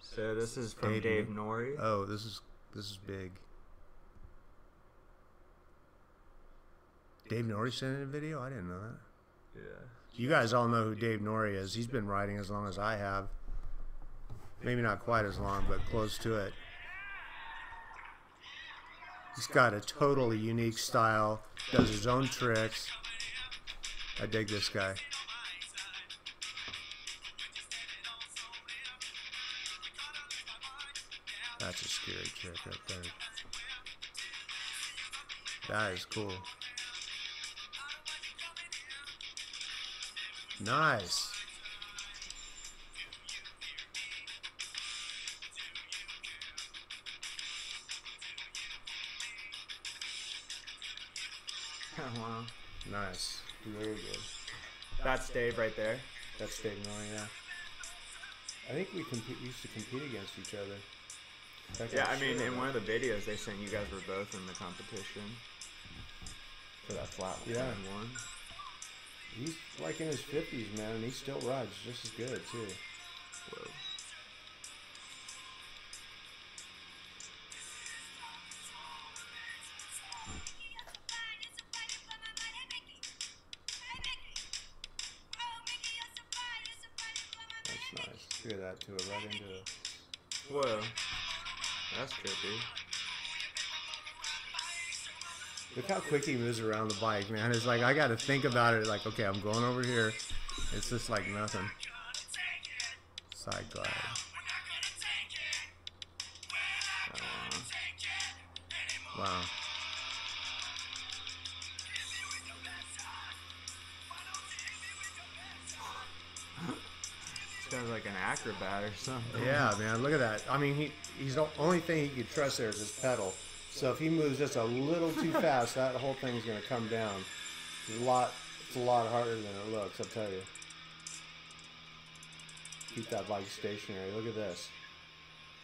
Speaker 1: So this is from
Speaker 2: Dave
Speaker 1: Dave,
Speaker 2: Nor-
Speaker 1: Nouri.
Speaker 2: Oh, this is this is big. Dave Nouri sent in a video? I didn't know that.
Speaker 1: yeah.
Speaker 2: You guys all know who Dave Nouri is. He's been riding as long as I have. Maybe not quite as long, but close to it. He's got a totally unique style, does his own tricks. I dig this guy. That's a scary trick right there. That is cool. Nice. [laughs]
Speaker 1: wow.
Speaker 2: Nice. Very good.
Speaker 1: That's Dave right there.
Speaker 2: That's Dave Miller, yeah. I think we compete, used to compete against each other.
Speaker 1: Yeah, I mean, in one of the videos they sent you guys were both in the competition for that flat
Speaker 2: Yeah.
Speaker 1: one.
Speaker 2: He's like in his 50s, man, and he still rides just as good, too. Quick he moves around the bike, man. It's like, I got to think about it, like, okay, I'm going over here. It's just like nothing. Side glide. Uh, wow.
Speaker 1: This guy's like an acrobat or something.
Speaker 2: Yeah, man, look at that. I mean, he he's the only thing he could trust there is his pedal. So if he moves just a little too [laughs] fast, that whole thing's gonna come down. It's a lot. It's a lot harder than it looks. I'll tell you. Keep that bike stationary. Look at this.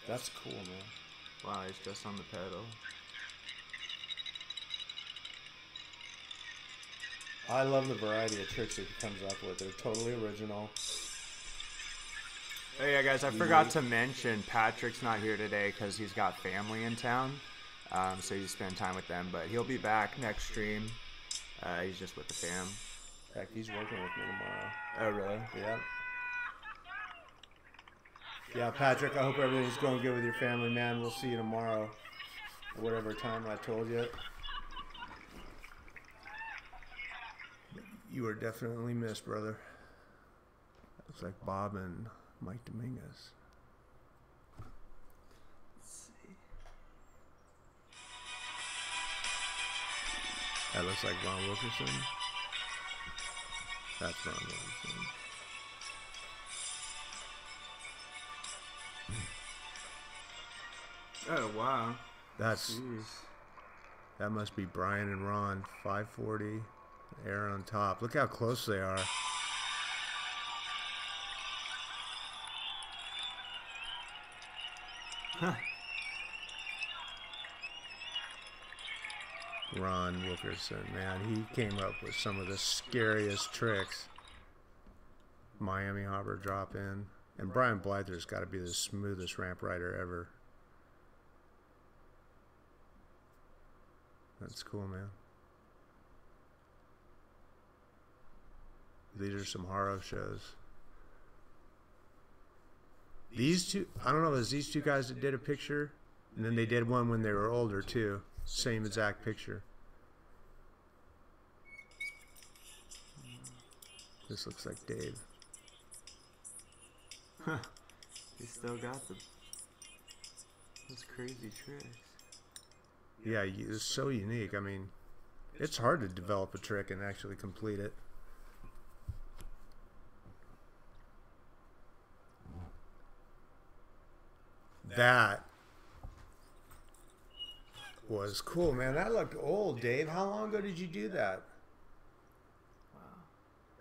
Speaker 2: That's cool, man.
Speaker 1: Wow, he's just on the pedal.
Speaker 2: I love the variety of tricks that he comes up with. They're totally original.
Speaker 1: Oh yeah, guys, I forgot to mention Patrick's not here today because he's got family in town, um, so he's spending time with them. But he'll be back next stream. Uh, he's just with the fam.
Speaker 2: In fact, he's working with me tomorrow.
Speaker 1: Oh really?
Speaker 2: Yeah. Yeah, Patrick, I hope everything's going good with your family, man. We'll see you tomorrow. Or whatever time I told you. You are definitely missed, brother. Looks like Bob and Mike Dominguez. That looks like Ron Wilkerson. That's Ron Wilkerson.
Speaker 1: Oh wow.
Speaker 2: That's
Speaker 1: Jeez.
Speaker 2: that must be Brian and Ron. 540, air on top. Look how close they are. Ron Wilkerson, man, he came up with some of the scariest tricks. Miami Harbor drop in. And Brian Blyther's got to be the smoothest ramp rider ever. That's cool, man. These are some horror shows. These two, I don't know, it was these two guys that did a picture, and then they did one when they were older too. Same exact picture. This looks like Dave.
Speaker 1: He still got the those crazy tricks.
Speaker 2: Yeah, it's so unique. I mean, it's hard to develop a trick and actually complete it. That was cool, man. That looked old, Dave. How long ago did you do that? Wow.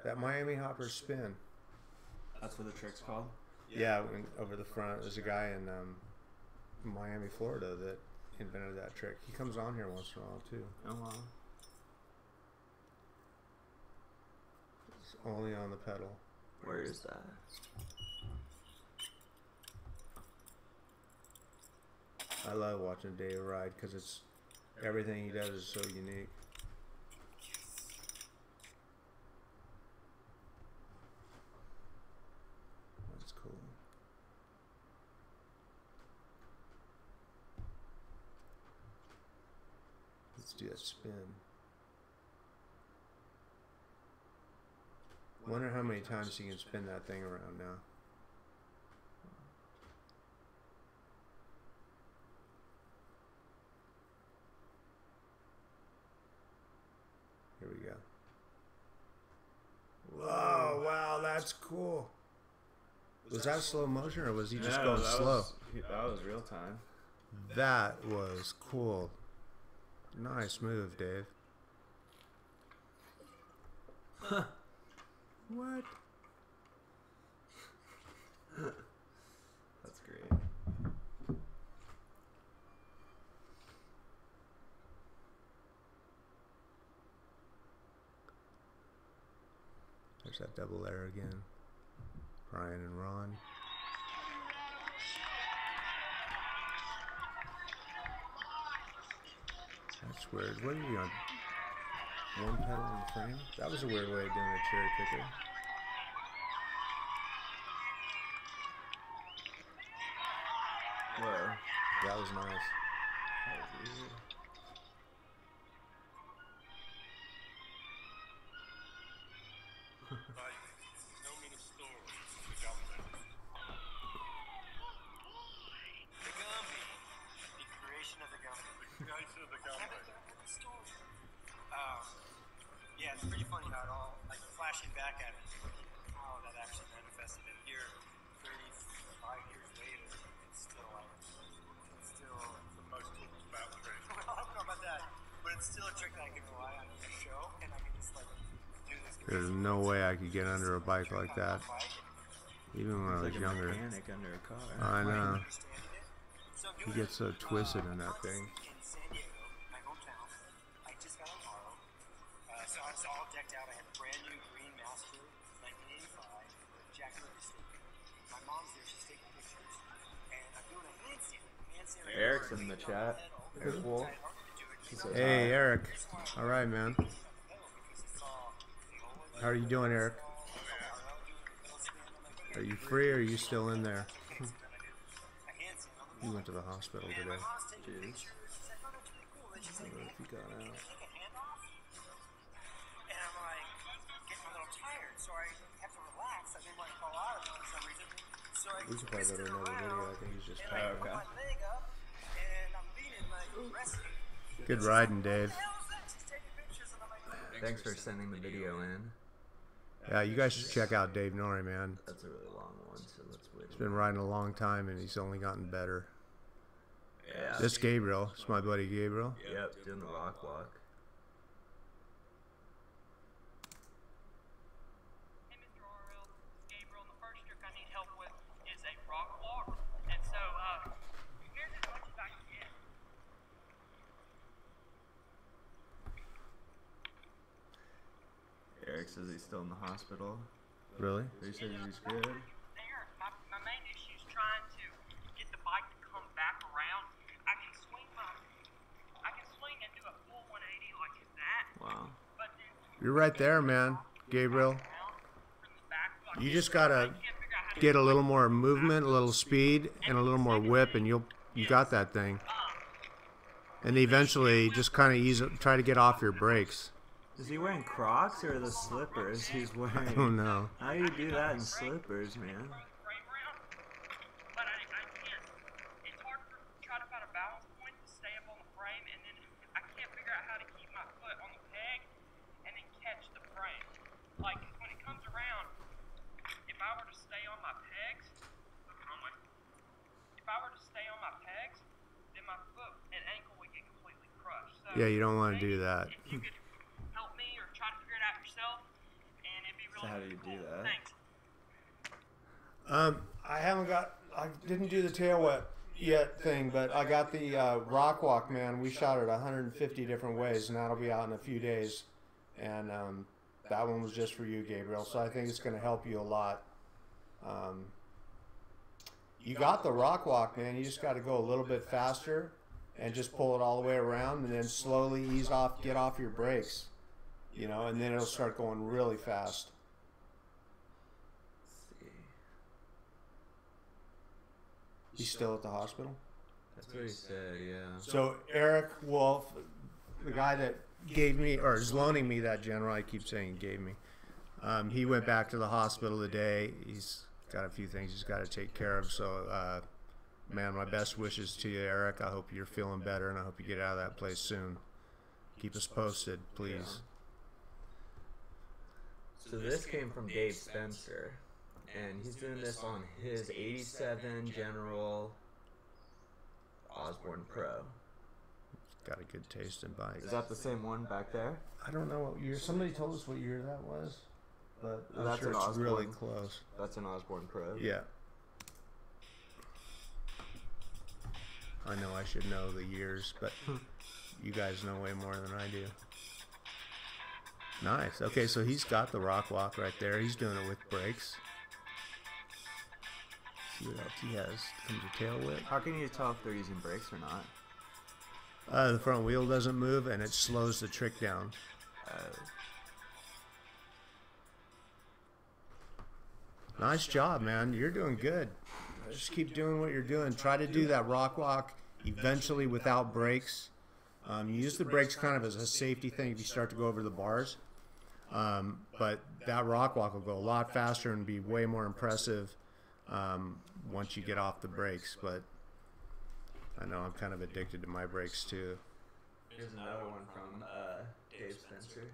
Speaker 2: That Miami Hopper spin.
Speaker 1: That's what the trick's called.
Speaker 2: Yeah, when- over the front. There's a guy in um, Miami, Florida that invented that trick. He comes on here once in a while too.
Speaker 1: Oh wow.
Speaker 2: It's only on the pedal.
Speaker 1: Where is that?
Speaker 2: I love watching Dave ride because it's everything he does is so unique. That's cool. Let's do that spin. Wonder how many times he can spin that thing around now. Here we go. Whoa, wow, that's cool. Was that slow motion or was he just going
Speaker 1: that
Speaker 2: slow?
Speaker 1: Was, that was real time.
Speaker 2: That was cool. Nice move, Dave.
Speaker 1: What? [laughs] That's great.
Speaker 2: There's that double error again. Brian and Ron. That's weird. What are you on? One pedal in the frame? That was a weird way of doing a cherry picker.
Speaker 1: Whoa.
Speaker 2: That was nice.
Speaker 1: That was weird.
Speaker 2: Bike like that. Even when I was
Speaker 1: Like
Speaker 2: younger.
Speaker 1: mechanic under a car.
Speaker 2: I know.
Speaker 5: Understanding it. So
Speaker 2: He gets so twisted in that thing.
Speaker 5: In San Diego, my hometown, I just got on Haro. So I was all decked out. I had a brand new green Master 1985 with Jack Murray sticker. My mom's there. She's taking pictures. And I'm doing a handstand. Handstand. like
Speaker 1: Eric's in the chat. Eric Wolfe.
Speaker 5: Tried harder to do it,
Speaker 1: He
Speaker 5: you
Speaker 1: says
Speaker 5: know,
Speaker 2: Hey. Eric. All right, man.
Speaker 5: on the pedal because it's all the old
Speaker 2: How are you doing, Eric? Are you free or are you still in there?
Speaker 5: a handstand on the
Speaker 2: He went to the hospital today.
Speaker 5: my mom's taking
Speaker 1: Jeez.
Speaker 5: pictures. She's like, oh, that's really cool. Then she's
Speaker 2: I don't know if he got out.
Speaker 5: take a hand off? And I'm like, getting a little tired, so I have to relax. I didn't want to fall out of it for some reason. So I
Speaker 2: We should probably go to another video. I think he's just tired.
Speaker 5: put my leg up, and I'm leaning like resting.
Speaker 2: Good riding, Dave.
Speaker 5: What the hell is that? She's taking pictures, and I'm like,
Speaker 1: Thanks for sending the video in.
Speaker 2: Yeah, you guys should check out Dave Nouri, man.
Speaker 1: That's a really long one, so let's wait.
Speaker 2: He's been riding a long time and he's only gotten better.
Speaker 1: Yeah.
Speaker 2: This Gabriel, it's my buddy Gabriel.
Speaker 1: Yep, doing the rock walk.
Speaker 7: Hey, Mr. RL, Gabriel, the first trick I need help with is a rock walk. And so, uh, here's as much as I can get.
Speaker 1: Eric says he's still in the hospital.
Speaker 2: Really?
Speaker 1: He says he's good.
Speaker 7: My, my main issue is trying to get the bike to come back around. I can swing my, I can swing and do a full 180 like that,
Speaker 1: Wow.
Speaker 7: but then
Speaker 2: You're right there, man. Gabriel.
Speaker 7: down from the back, like
Speaker 2: You just gotta
Speaker 7: I can't figure out how to
Speaker 2: get a little more movement, a little speed, and a little more whip, and you'll you got that thing. And eventually, just kind of ease, try to get off your brakes.
Speaker 1: Is he wearing Crocs or the slippers he's wearing?
Speaker 2: I don't know.
Speaker 1: How do you do that in slippers, man?
Speaker 7: throw the frame around, but I, I can't. It's hard to try to find a balance point to stay up on the frame, and then I can't figure out how to keep my foot on the peg and then catch the frame. Like when it comes around, if I were to stay on my pegs, my, if I were to stay on my pegs, then my foot and ankle would get completely crushed. So
Speaker 2: Yeah, you don't want to do that.
Speaker 7: If you could help me or try to figure it out yourself, and it'd be really
Speaker 1: how do you do that?
Speaker 7: Thanks.
Speaker 2: Um, I haven't got. I didn't do the tail whip yet thing, but I got the uh, rock walk. Man, we shot it 150 different ways, and that'll be out in a few days. And um, that one was just for you, Gabriel. So I think it's going to help you a lot. Um, you got the rock walk, man. You just got to go a little bit faster and just pull it all the way around, and then slowly ease off, get off your brakes. You know, and then it'll start going really fast.
Speaker 1: Let's see.
Speaker 2: He's still at the hospital.
Speaker 1: That's what he said, yeah.
Speaker 2: So Eric Wolfe, the guy that gave me or is loaning me that general, I keep saying gave me. Um, he went back to the hospital today. He's got a few things he's got to take care of. So, uh, man, my best wishes to you, Eric. I hope you're feeling better, and I hope you get out of that place soon. Keep us posted, please.
Speaker 1: So this came from Dave Spencer, and he's doing this on his 87 General Osborn Pro.
Speaker 2: got a good taste in bikes.
Speaker 1: Is that the same one back there?
Speaker 2: I don't know what year. Somebody told us what year that was, but I'm
Speaker 1: That's
Speaker 2: sure
Speaker 1: an
Speaker 2: it's really close.
Speaker 1: That's an Osborn Pro.
Speaker 2: Yeah. I know I should know the years, but hmm. you guys know way more than I do. Nice. Okay, so he's got the rock walk right there. He's doing it with brakes. See what else he has. Comes a tail whip.
Speaker 1: How can you tell if they're using brakes or not?
Speaker 2: Uh, the front wheel doesn't move and it slows the trick down.
Speaker 1: Uh,
Speaker 2: Nice job, man. You're doing good. Just keep doing what you're doing. Try to do that rock walk eventually without brakes. Um, you use the brakes kind of as a safety thing if you start to go over the bars. Um, but that rock walk will go a lot faster and be way more impressive um, once you get off the brakes. But I know I'm kind of addicted to my brakes too.
Speaker 1: Here's another one from uh, Dave Spencer.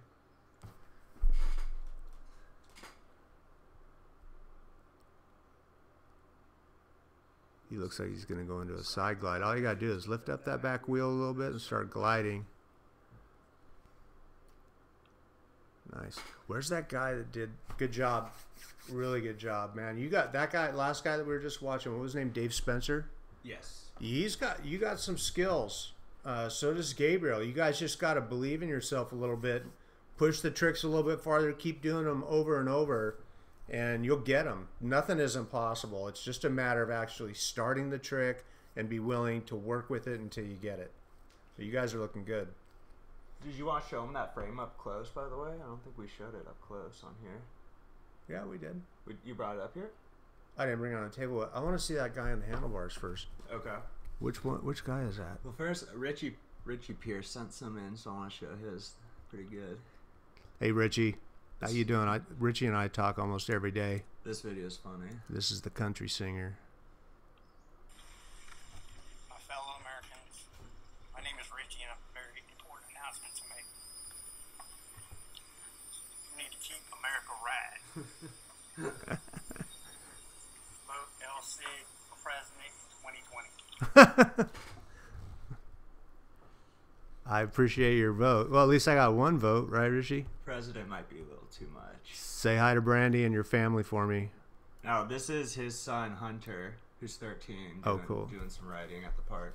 Speaker 2: He looks like he's going to go into a side glide. All you got to do is lift up that back wheel a little bit and start gliding. Nice. Where's that guy that did good job? Really good job, man. You got that guy, last guy that we were just watching. What was his name? Dave Spencer.
Speaker 1: Yes.
Speaker 2: He's got you got some skills. Uh, so does Gabriel. You guys just got to believe in yourself a little bit. Push the tricks a little bit farther. Keep doing them over and over, and you'll get them. Nothing is impossible. It's just a matter of actually starting the trick and be willing to work with it until you get it. So you guys are looking good.
Speaker 1: Did you want to show him um, that frame up close, by the way? I don't think we showed it up close on here.
Speaker 2: Yeah, we did.
Speaker 1: We, you brought it up here?
Speaker 2: I didn't bring it on the table. I want to see that guy in the handlebars first.
Speaker 1: Okay.
Speaker 2: Which one? Which guy is that?
Speaker 1: Well, first, Richie Richie Pierce sent some in, so I want to show his. Pretty good.
Speaker 2: Hey, Richie. How you doing? I, Richie and I talk almost every day.
Speaker 1: This video is funny.
Speaker 2: This is the country singer.
Speaker 5: My fellow Americans, my name is Richie, and I have a very important announcement to make. We need to keep America right. Vote LC for president in 2020. [laughs]
Speaker 2: I appreciate your vote. Well, at least I got one vote, right, Richie?
Speaker 1: President might be a little too much.
Speaker 2: Say hi to Brandy and your family for me.
Speaker 1: Now, this is his son, Hunter, who's 13.
Speaker 2: Oh, cool.
Speaker 1: Doing some riding at the park.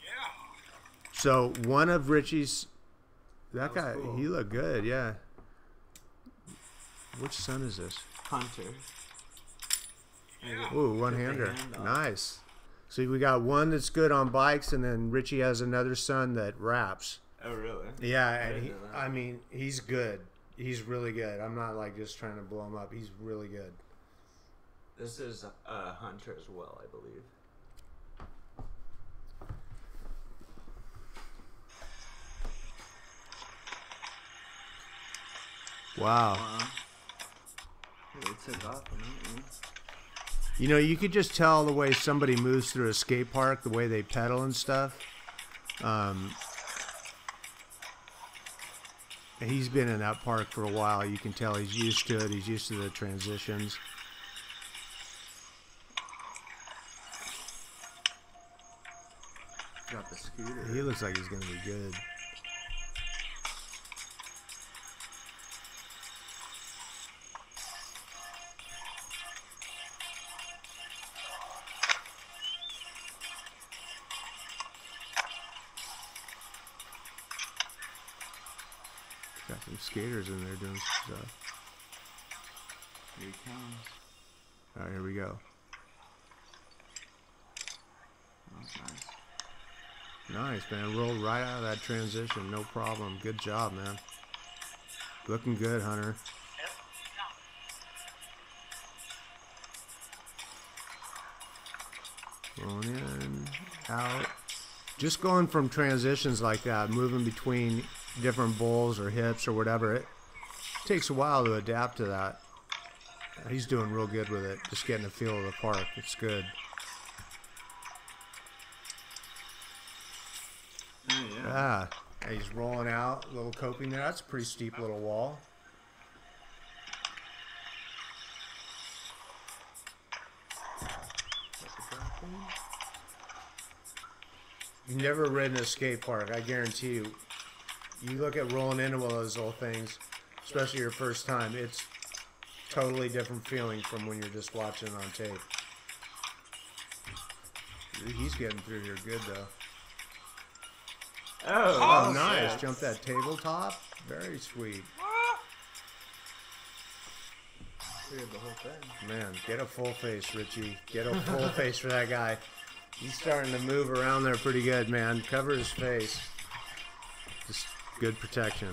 Speaker 5: Yeah.
Speaker 2: So one of Richie's, that,
Speaker 1: That
Speaker 2: guy,
Speaker 1: cool.
Speaker 2: he looked good, yeah. Which son is this?
Speaker 1: Hunter.
Speaker 2: Ooh, one-hander.
Speaker 1: hand.
Speaker 2: Nice. So we got one that's good on bikes, and then Richie has another son that raps.
Speaker 1: Oh, really?
Speaker 2: Yeah,
Speaker 1: I
Speaker 2: and he, I mean, he's good. He's really good. I'm not like just trying to blow him up. He's really good.
Speaker 1: This is uh, Hunter as well, I believe.
Speaker 2: Wow.
Speaker 1: Wow. Took off.
Speaker 2: You know, you could just tell the way somebody moves through a skate park, the way they pedal and stuff. Um, he's been in that park for a while. You can tell he's used to it. He's used to the transitions.
Speaker 1: Got the scooter.
Speaker 2: He looks like he's going to be good. Skaters in there doing stuff.
Speaker 1: Here he comes.
Speaker 2: All right, here we go.
Speaker 1: That's nice.
Speaker 2: Nice, man. Rolled right out of that transition. No problem. Good job, man. Looking good, Hunter. In, out. Just going from transitions like that, moving between different bowls or hips or whatever. It takes a while to adapt to that. He's doing real good with it, just getting a feel of the park. It's good.
Speaker 1: Oh, yeah.
Speaker 2: Ah, he's rolling out, a little coping there. That's a pretty steep little wall. You've never ridden a skate park, I guarantee you you look at rolling into one of those old things, especially your first time, it's totally different feeling from when you're just watching it on tape. He's getting through here good though.
Speaker 1: Oh,
Speaker 2: Oh, oh nice!
Speaker 1: yeah.
Speaker 2: Jump that tabletop. Very sweet.
Speaker 1: Cleared the whole thing.
Speaker 2: Man, get a full face, Richie. Get a full [laughs] face for that guy. He's starting to move around there pretty good, man. Cover his face. Just good protection.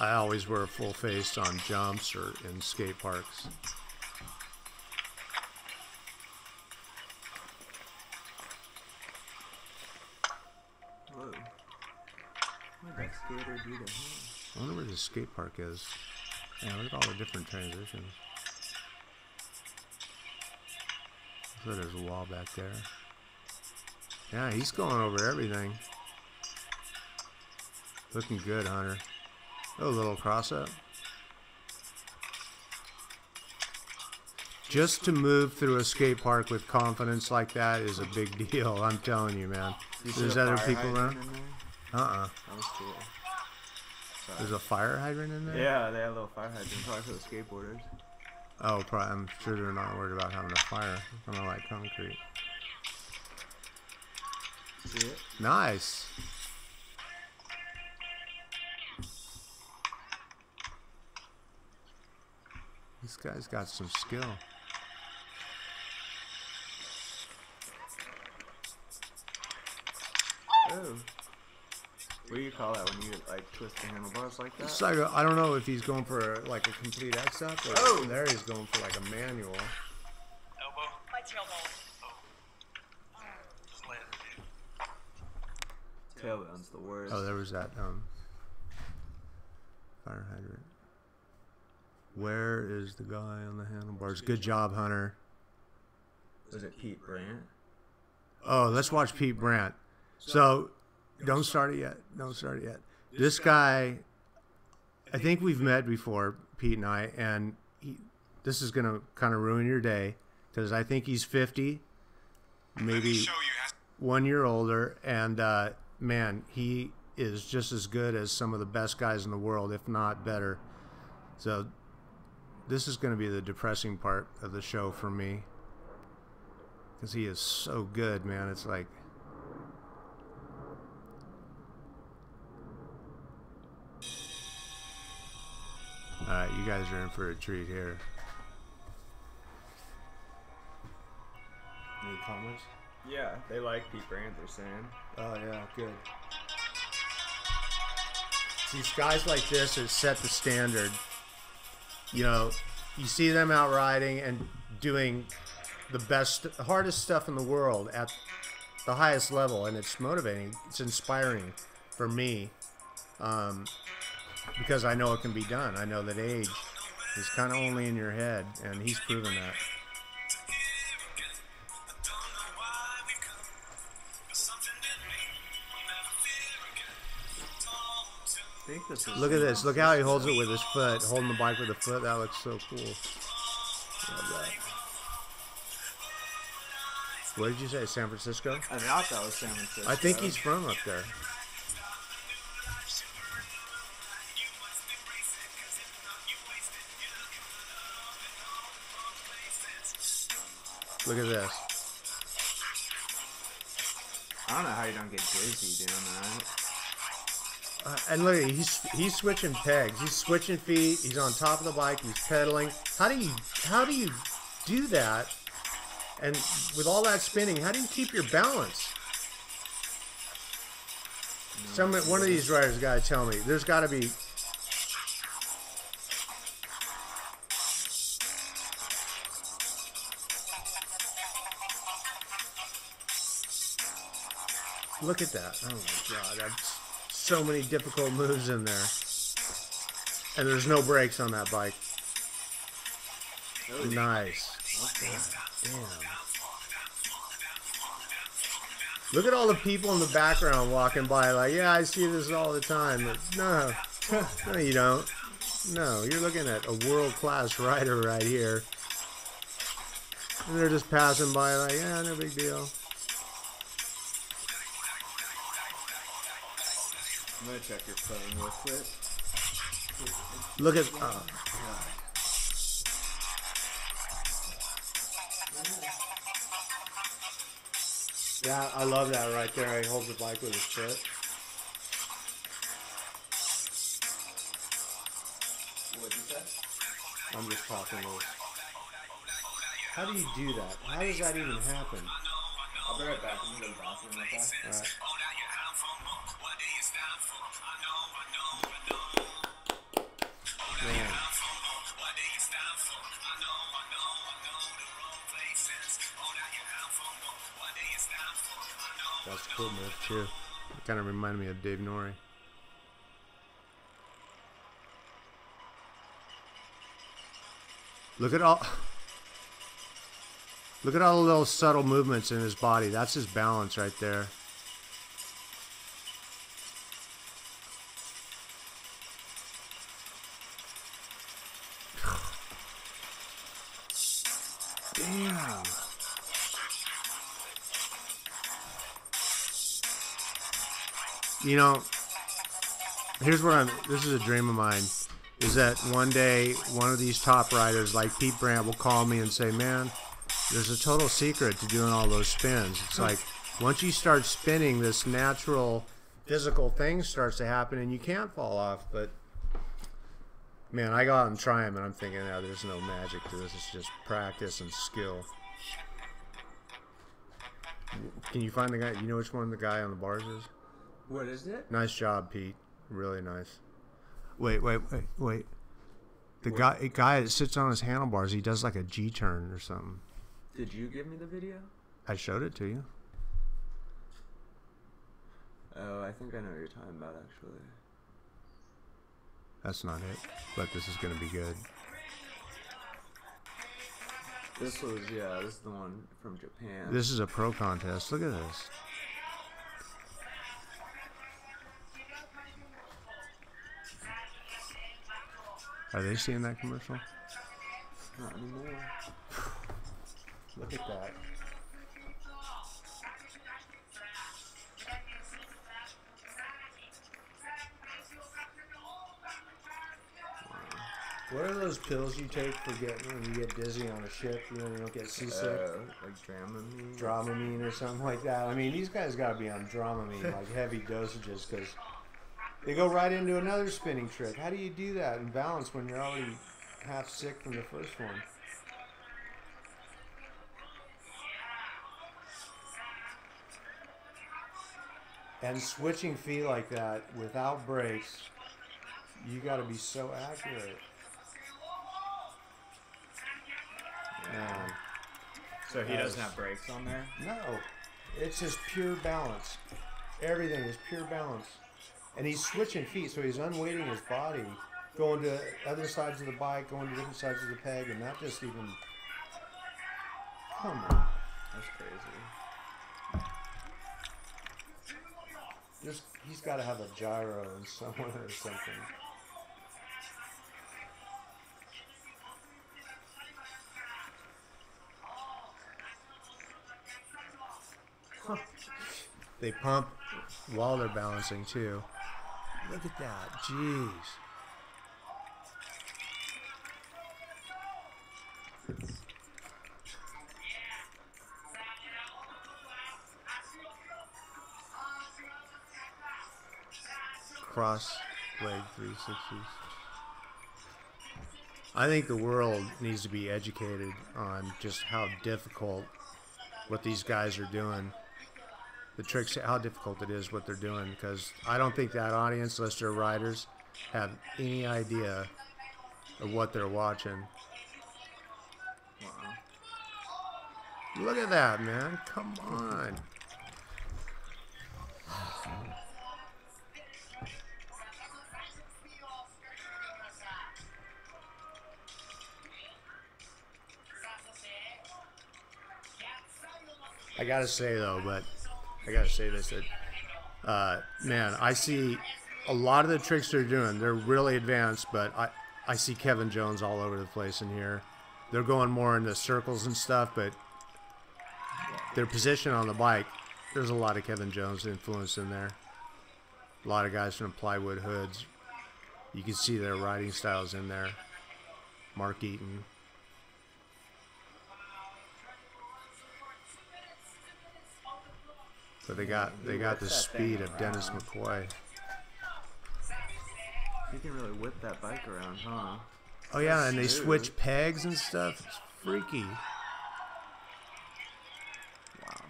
Speaker 2: I always wear a full face on jumps or in skate parks.
Speaker 1: Whoa. Did skater do to?
Speaker 2: I wonder where the skate park is. Yeah, look at all the different transitions. So there's a wall back there. Yeah, he's going over everything. Looking good, Hunter. Oh, a little cross up. Just to move through a skate park with confidence like that is a big [laughs] deal. I'm telling you, man.
Speaker 1: You
Speaker 2: There's other people around. Uh-uh.
Speaker 1: That was cool.
Speaker 2: There's a fire hydrant in there.
Speaker 1: Yeah, they had a little fire hydrant probably for the skateboarders.
Speaker 2: Oh, probably, I'm sure they're not worried about having a fire. Kind of like concrete.
Speaker 1: It?
Speaker 2: Nice. This guy's got some skill.
Speaker 1: Oh. What do you call that when you like twist the handlebars like that?
Speaker 2: It's like a, I don't know if he's going for like a complete X up or
Speaker 1: Oh.
Speaker 2: there he's going for like a manual.
Speaker 5: Elbow.
Speaker 7: My tailbone.
Speaker 5: Just landed.
Speaker 1: Tailbone's the worst.
Speaker 2: Oh, there was that um fire hydrant. Where is the guy on the handlebars? Good job, Hunter.
Speaker 1: Was it Pete Brandt?
Speaker 2: Oh, let's watch Pete Brandt. So, don't start it yet. Don't start it yet. This guy, I think we've met before, Pete and I, and he, this is going to kind of ruin your day because I think he's 50, maybe
Speaker 6: Show you how
Speaker 2: one year older, and uh, man, he is just as good as some of the best guys in the world, if not better. So, this is going to be the depressing part of the show for me because he is so good, man. It's like. All right, you guys are in for a treat here. Any comments?
Speaker 1: Yeah, they like Pete saying.
Speaker 2: Oh yeah, good. These guys like this that set the standard. You know, you see them out riding and doing the best, hardest stuff in the world at the highest level, and it's motivating. It's inspiring for me um, because I know it can be done. I know that age is kind of only in your head, and he's proven that.
Speaker 1: Think this is
Speaker 2: Look at this. Look how he holds it with his foot, holding the bike with the foot. That looks so cool. What did you say, San Francisco?
Speaker 1: I thought that was San Francisco.
Speaker 2: I think he's from up there. Look at this.
Speaker 1: I don't know how you don't get dizzy doing that.
Speaker 2: Uh, and look, he's he's switching pegs. He's switching feet. He's on top of the bike. He's pedaling. How do you how do you do that? And with all that spinning, how do you keep your balance? Some one of these riders got to tell me. There's got to be. Look at that! Oh my god, that's so many difficult moves in there, and there's no brakes on that bike. Nice. Damn. Look at all the people in the background walking by, like, yeah, I see this all the time. But no, [laughs] no, you don't. No, you're looking at a world class rider right here. And they're just passing by like, yeah, no big deal.
Speaker 1: I'm gonna check your phone real quick.
Speaker 2: Look at. Uh, yeah, I love that right there. He holds the bike with his foot.
Speaker 1: What'd you say?
Speaker 2: I'm just talking loose. How do you do that? How does that even happen?
Speaker 1: I'll be right back. I'm gonna go to the bathroom real fast.
Speaker 2: All right. That's a cool move too. It kind of reminded me of Dave Nouri. Look at all. Look at all the little subtle movements in his body. That's his balance right there. You know, here's what I'm. This is a dream of mine. Is that one day one of these top riders like Pete Brandt will call me and say, "Man, there's a total secret to doing all those spins. It's like once you start spinning, this natural physical thing starts to happen, and you can't fall off. But man, I go out and try them, and I'm thinking, yeah, there's no magic to this. It's just practice and skill. Can you find the guy? You know which one the guy on the bars is?
Speaker 1: What is it?
Speaker 2: Nice job, Pete. Really nice. Wait, wait, wait, wait. The guy, a guy that sits on his handlebars, he does like a G turn or something.
Speaker 1: Did you give me the video?
Speaker 2: I showed it to you.
Speaker 1: Oh, I think I know what you're talking about actually.
Speaker 2: That's not it, but this is gonna be good.
Speaker 1: This was yeah, this is the one from Japan.
Speaker 2: This is a pro contest. Look at this. Are they seeing that commercial?
Speaker 1: not anymore.
Speaker 2: Look at that. What are those pills you take for getting when you get dizzy on a ship? You know, you don't get seasick.
Speaker 1: Uh, like Dramamine.
Speaker 2: Dramamine or something like that. I mean, these guys got to be on Dramamine, like heavy dosages, because they go right into another spinning trick. How do you do that and balance when you're already half sick from the first one? And switching feet like that without breaks, you got to be so accurate. Man.
Speaker 1: So he doesn't have brakes on there.
Speaker 2: No, it's just pure balance. Everything is pure balance. And he's switching feet, so he's unweighting his body, going to other sides of the bike, going to different sides of the peg, and not just even. Come on.
Speaker 1: That's crazy.
Speaker 2: There's, he's got to have a gyro in somewhere or something. They pump while they're balancing too. Look at that. Jeez. Cross leg 360s. I think the world needs to be educated on just how difficult what these guys are doing the tricks, how difficult it is what they're doing. Because I don't think that audience, unless they're riders, have any idea of what they're watching.
Speaker 1: Wow.
Speaker 2: Look at that, man! Come on. [sighs] I gotta say though, but I gotta say this that uh, man, I see a lot of the tricks they're doing. They're really advanced, but I I see Kevin Jones all over the place in here. they're going more into circles and stuff, but their position on the bike, there's a lot of Kevin Jones influence in there. A lot of guys from plywood hoods. You can see their riding styles in there. Mark Eaton. But they got they got the
Speaker 1: whips that thing
Speaker 2: speed of Dennis. McCoy.
Speaker 1: You can really whip that bike around, huh?
Speaker 2: Oh yeah, and they switch pegs and stuff. It's freaky.
Speaker 1: Wow.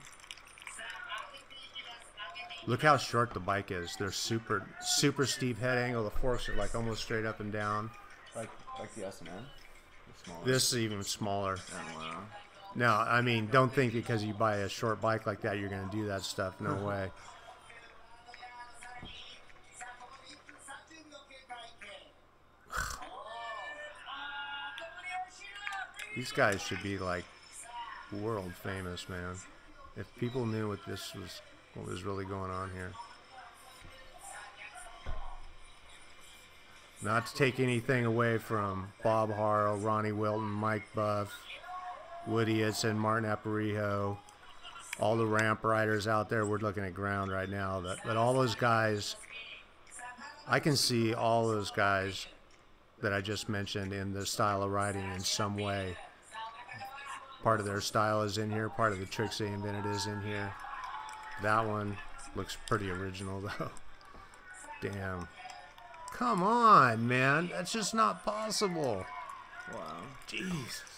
Speaker 2: Look how short the bike is. They're super super steep head angle. The forks are like almost straight up and down.
Speaker 1: Like like the S and M.
Speaker 2: This is even smaller.
Speaker 1: Oh, wow.
Speaker 2: No, I mean, don't think because you buy a short bike like that, you're gonna do that stuff. No uh-huh. way. These guys should be like world famous, man. If people knew what this was, what was really going on here. Not to take anything away from Bob Haro, Ronnie Wilton, Mike Buff, Woody Itson, Martin Aparijo, all the ramp riders out there. We're looking at ground right now. That, but all those guys, I can see all those guys that I just mentioned in the style of riding in some way. Part of their style is in here. Part of the tricks they invented is in here. That one looks pretty original [laughs] though. Damn. Come on, man. That's just not possible.
Speaker 1: Wow.
Speaker 2: Jesus.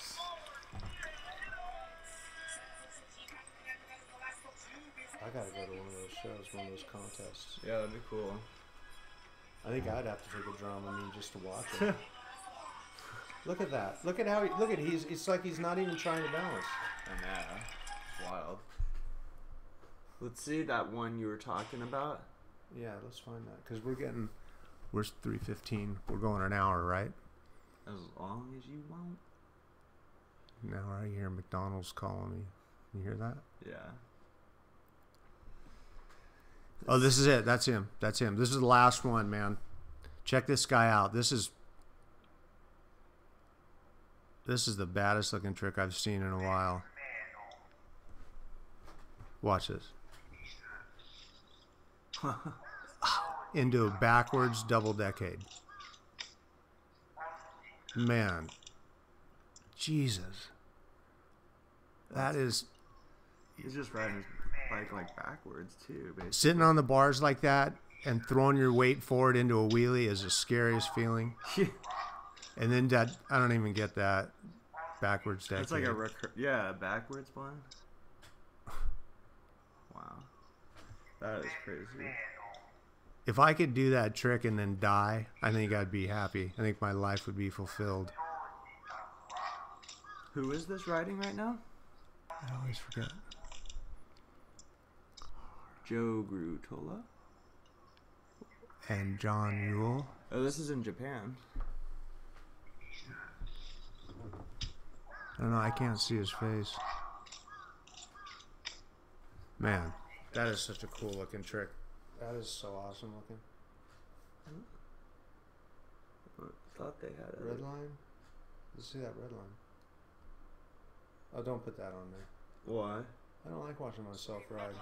Speaker 2: Gotta go to one of those shows, one of those contests.
Speaker 1: Yeah, that'd be cool.
Speaker 2: I think I'd have to take a drum. I mean, just to watch it. [laughs] look at that. Look at how he. Look at he's. It's like he's not even trying to balance.
Speaker 1: And yeah, it's wild. Let's see that one you were talking about.
Speaker 2: Yeah, let's find that because we're getting. We're three fifteen. We're going an hour, right?
Speaker 1: As long as you want.
Speaker 2: Now I hear McDonald's calling me. You hear that?
Speaker 1: Yeah.
Speaker 2: Oh, this is it. That's him. That's him. This is the last one, man. Check this guy out. This is this is the baddest looking trick I've seen in a while. Watch this. [laughs] Into a backwards double decade. Man. Jesus. That is
Speaker 1: He's just riding his bike like backwards too, basically.
Speaker 2: sitting on the bars like that and throwing your weight forward into a wheelie is the scariest feeling. [laughs] And then that I don't even get that backwards decade.
Speaker 1: It's like a recur- yeah, backwards blind. [laughs] Wow. That is crazy.
Speaker 2: if I could do that trick and then die, I think I'd be happy. I think my life would be fulfilled.
Speaker 1: Who is this riding right now?
Speaker 2: I always forget.
Speaker 1: Joe Grutola.
Speaker 2: And John Yule.
Speaker 1: Oh, this is in Japan.
Speaker 2: I don't know. I can't see his face. Man, that is such a cool looking trick. That is so awesome looking.
Speaker 1: I thought they had a
Speaker 2: Redline? Let's see that Redline. Oh, don't put that on there.
Speaker 1: Why?
Speaker 2: I don't like watching myself ride.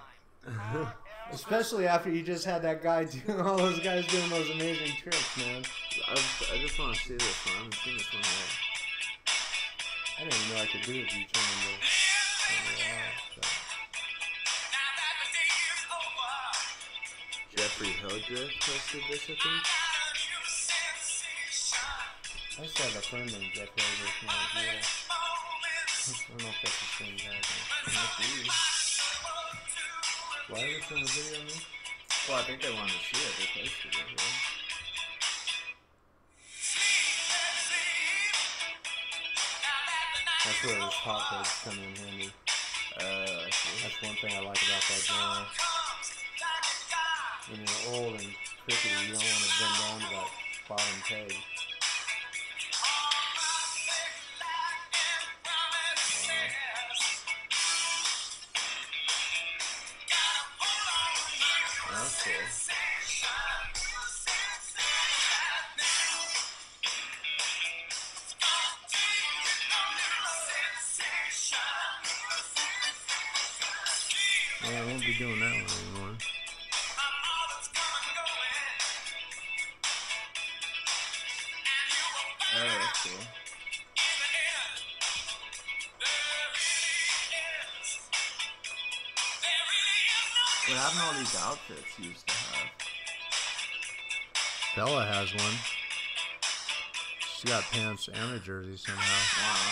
Speaker 2: [laughs] Especially after you just had that guy [laughs] doing all those guys doing those amazing tricks, man.
Speaker 1: I just, I just want to see this one. I haven't seen this one yet.
Speaker 2: I didn't even know I could do it if you turned into turn it off, but-
Speaker 1: Jeffrey Hildreth posted this, I think.
Speaker 2: I used to have a friend named Jeff Hilder when I was little. I don't know if that's the same guy. Why are they showing a video on me?
Speaker 1: Well, I think they wanted to see it. They posted it. Yeah.
Speaker 2: That's where those hot pegs come in handy.
Speaker 1: Uh,
Speaker 2: That's one thing I like about that genre. When you're old and crickety, you don't want to bend down to that bottom peg.
Speaker 1: Outfits used to have?
Speaker 2: Bella has one. She got pants and a jersey somehow.
Speaker 1: Wow.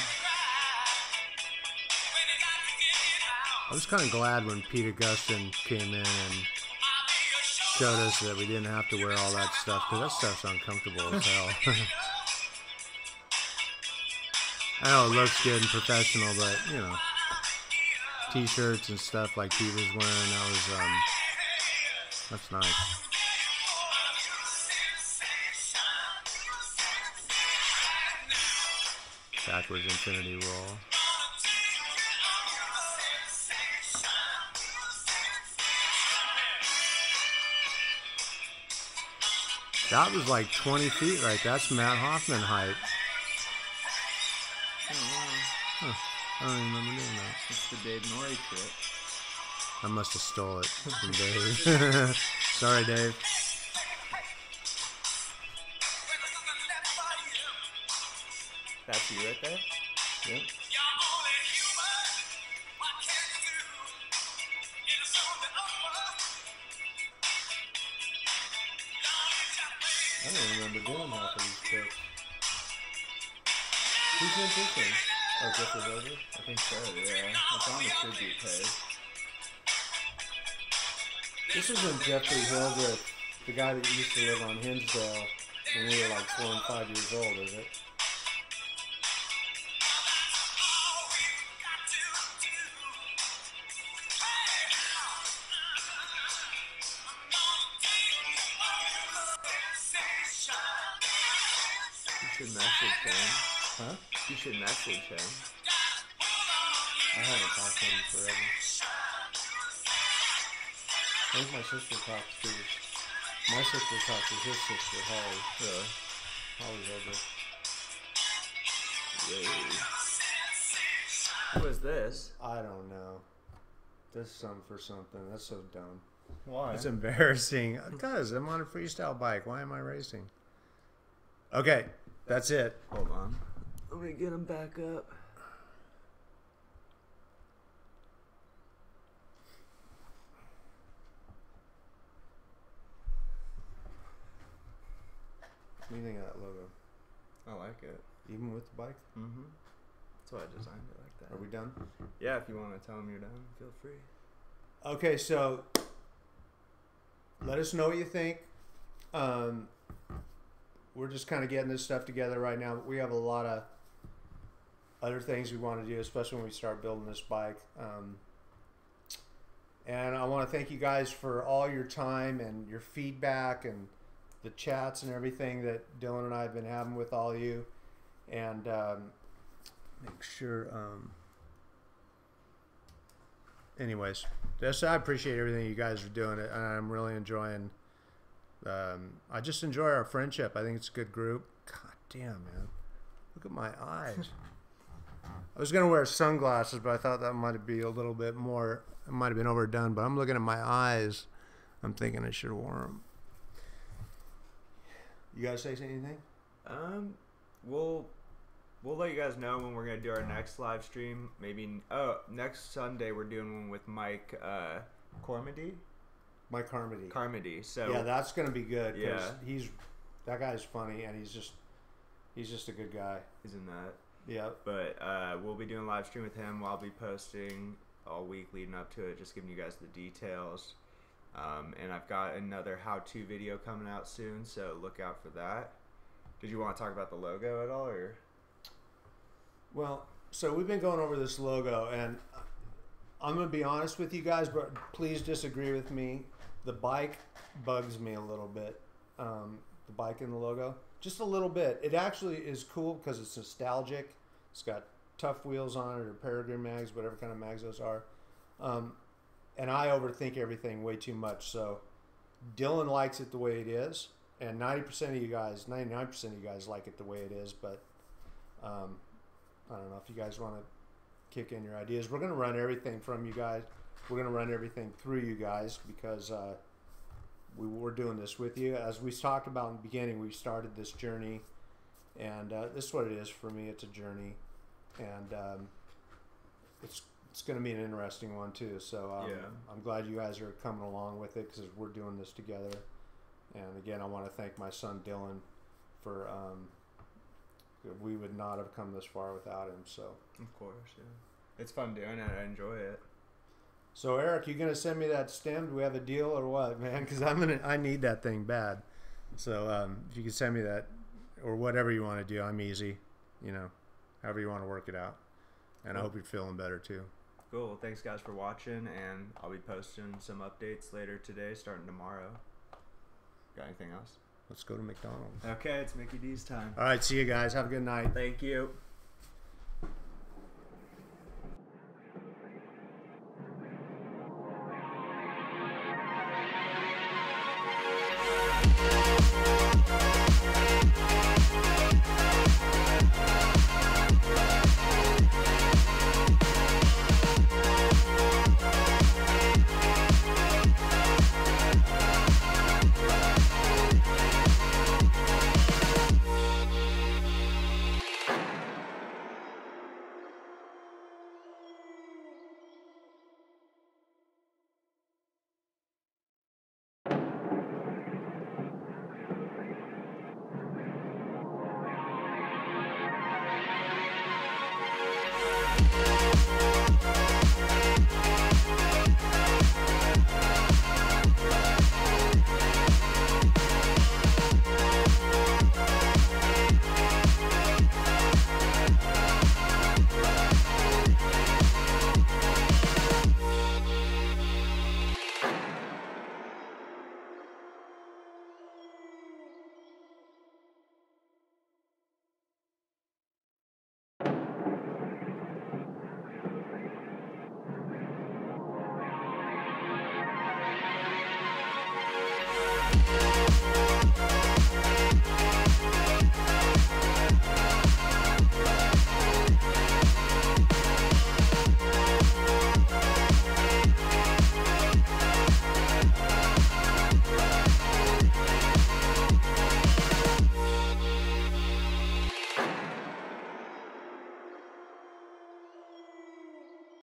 Speaker 2: I was kind of glad when Pete Augustin came in and showed us that we didn't have to wear all that stuff because that stuff's uncomfortable as hell. [laughs] I know it looks good and professional, but you know, t-shirts and stuff like Pete was wearing, that was um, that's nice. Backwards infinity roll. That was like 20 feet right. That's Matt Hoffman height. Oh, huh. I don't even remember doing that.
Speaker 1: It's the Dave Nouri trick.
Speaker 2: I must have stole it from Dave. [laughs] Sorry, Dave. This isn't Jeffrey Hildreth, the guy that used to live on Hinsdale when we were like four and five years old, is it?
Speaker 1: You should message him.
Speaker 2: Huh?
Speaker 1: You should message him.
Speaker 2: I haven't talked to him forever. I think my sister talks to my sister talks to his sister, Holly.
Speaker 1: Really?
Speaker 2: Holly Hildreth.
Speaker 1: Who is this?
Speaker 2: I don't know. This is something for something. That's so dumb.
Speaker 1: Why?
Speaker 2: It's embarrassing. [laughs] Because I'm on a freestyle bike. Why am I racing? Okay, that's it.
Speaker 1: Hold on. Let me get him back up.
Speaker 2: What do you think of that logo?
Speaker 1: I like it.
Speaker 2: Even with the bike?
Speaker 1: Mm-hmm. That's why I designed it like that.
Speaker 2: Are we done?
Speaker 1: Yeah, if you want to tell him you're done, feel free.
Speaker 2: Okay, so let us know what you think. Um, we're just kind of getting this stuff together right now. But we have a lot of other things we want to do, especially when we start building this bike. Um, and I want to thank you guys for all your time and your feedback and the chats and everything that Dylan and I have been having with all of you. And um, make sure. Um, anyways, just I appreciate everything you guys are doing, and I'm really enjoying. Um, I just enjoy our friendship. I think it's a good group. God damn, man, look at my eyes. I was gonna wear sunglasses, but I thought that might be a little bit more. It might have been overdone. But I'm looking at my eyes. I'm thinking I should have worn them. You guys say anything?
Speaker 1: Um, we'll we'll let you guys know when we're gonna do our next live stream. Maybe oh next Sunday we're doing one with Mike uh, Cormody.
Speaker 2: Mike Carmody.
Speaker 1: Carmody. So
Speaker 2: yeah, that's gonna be good.
Speaker 1: Yeah.
Speaker 2: he's that guy's funny, and he's just he's just a good guy.
Speaker 1: Isn't that.
Speaker 2: Yeah.
Speaker 1: But uh, we'll be doing a live stream with him. I'll be posting all week leading up to it, just giving you guys the details. Um, and I've got another how-to video coming out soon, so look out for that. Did you want to talk about the logo at all, or
Speaker 2: Well, so we've been going over this logo, and I'm gonna be honest with you guys, but please disagree with me. The bike bugs me a little bit. Um, the bike in the logo, just a little bit. It actually is cool because it's nostalgic. It's got Tuff Wheels on it, or Peregrine mags, whatever kind of mags those are. Um, and I overthink everything way too much. So Dylan likes it the way it is, and 90% of you guys, 99% of you guys like it the way it is. But um, I don't know if you guys want to kick in your ideas. We're going to run everything from you guys we're gonna run everything through you guys because uh, we were doing this with you. As we talked about in the beginning, we started this journey, and uh, this is what it is for me. It's a journey, and um, it's it's going to be an interesting one too. So um,
Speaker 1: Yeah.
Speaker 2: I'm glad you guys are coming along with it because we're doing this together. And again, I want to thank my son Dylan for. Um, we would not have come this far without him. So,
Speaker 1: Of course, yeah. It's fun doing it. I enjoy it.
Speaker 2: so Eric, you gonna send me that stem? Do we have a deal or what, man? Because I'm gonna. I need that thing bad. So um, if you can send me that, or whatever you want to do, I'm easy. You know, however you want to work it out. And I hope you're feeling better too.
Speaker 1: Cool. Well, thanks guys for watching, and I'll be posting some updates later today, starting tomorrow. Got anything else?
Speaker 2: Let's go to McDonald's.
Speaker 1: Okay, it's Mickey D's time.
Speaker 2: All right, see you guys. Have a good night.
Speaker 1: Thank you.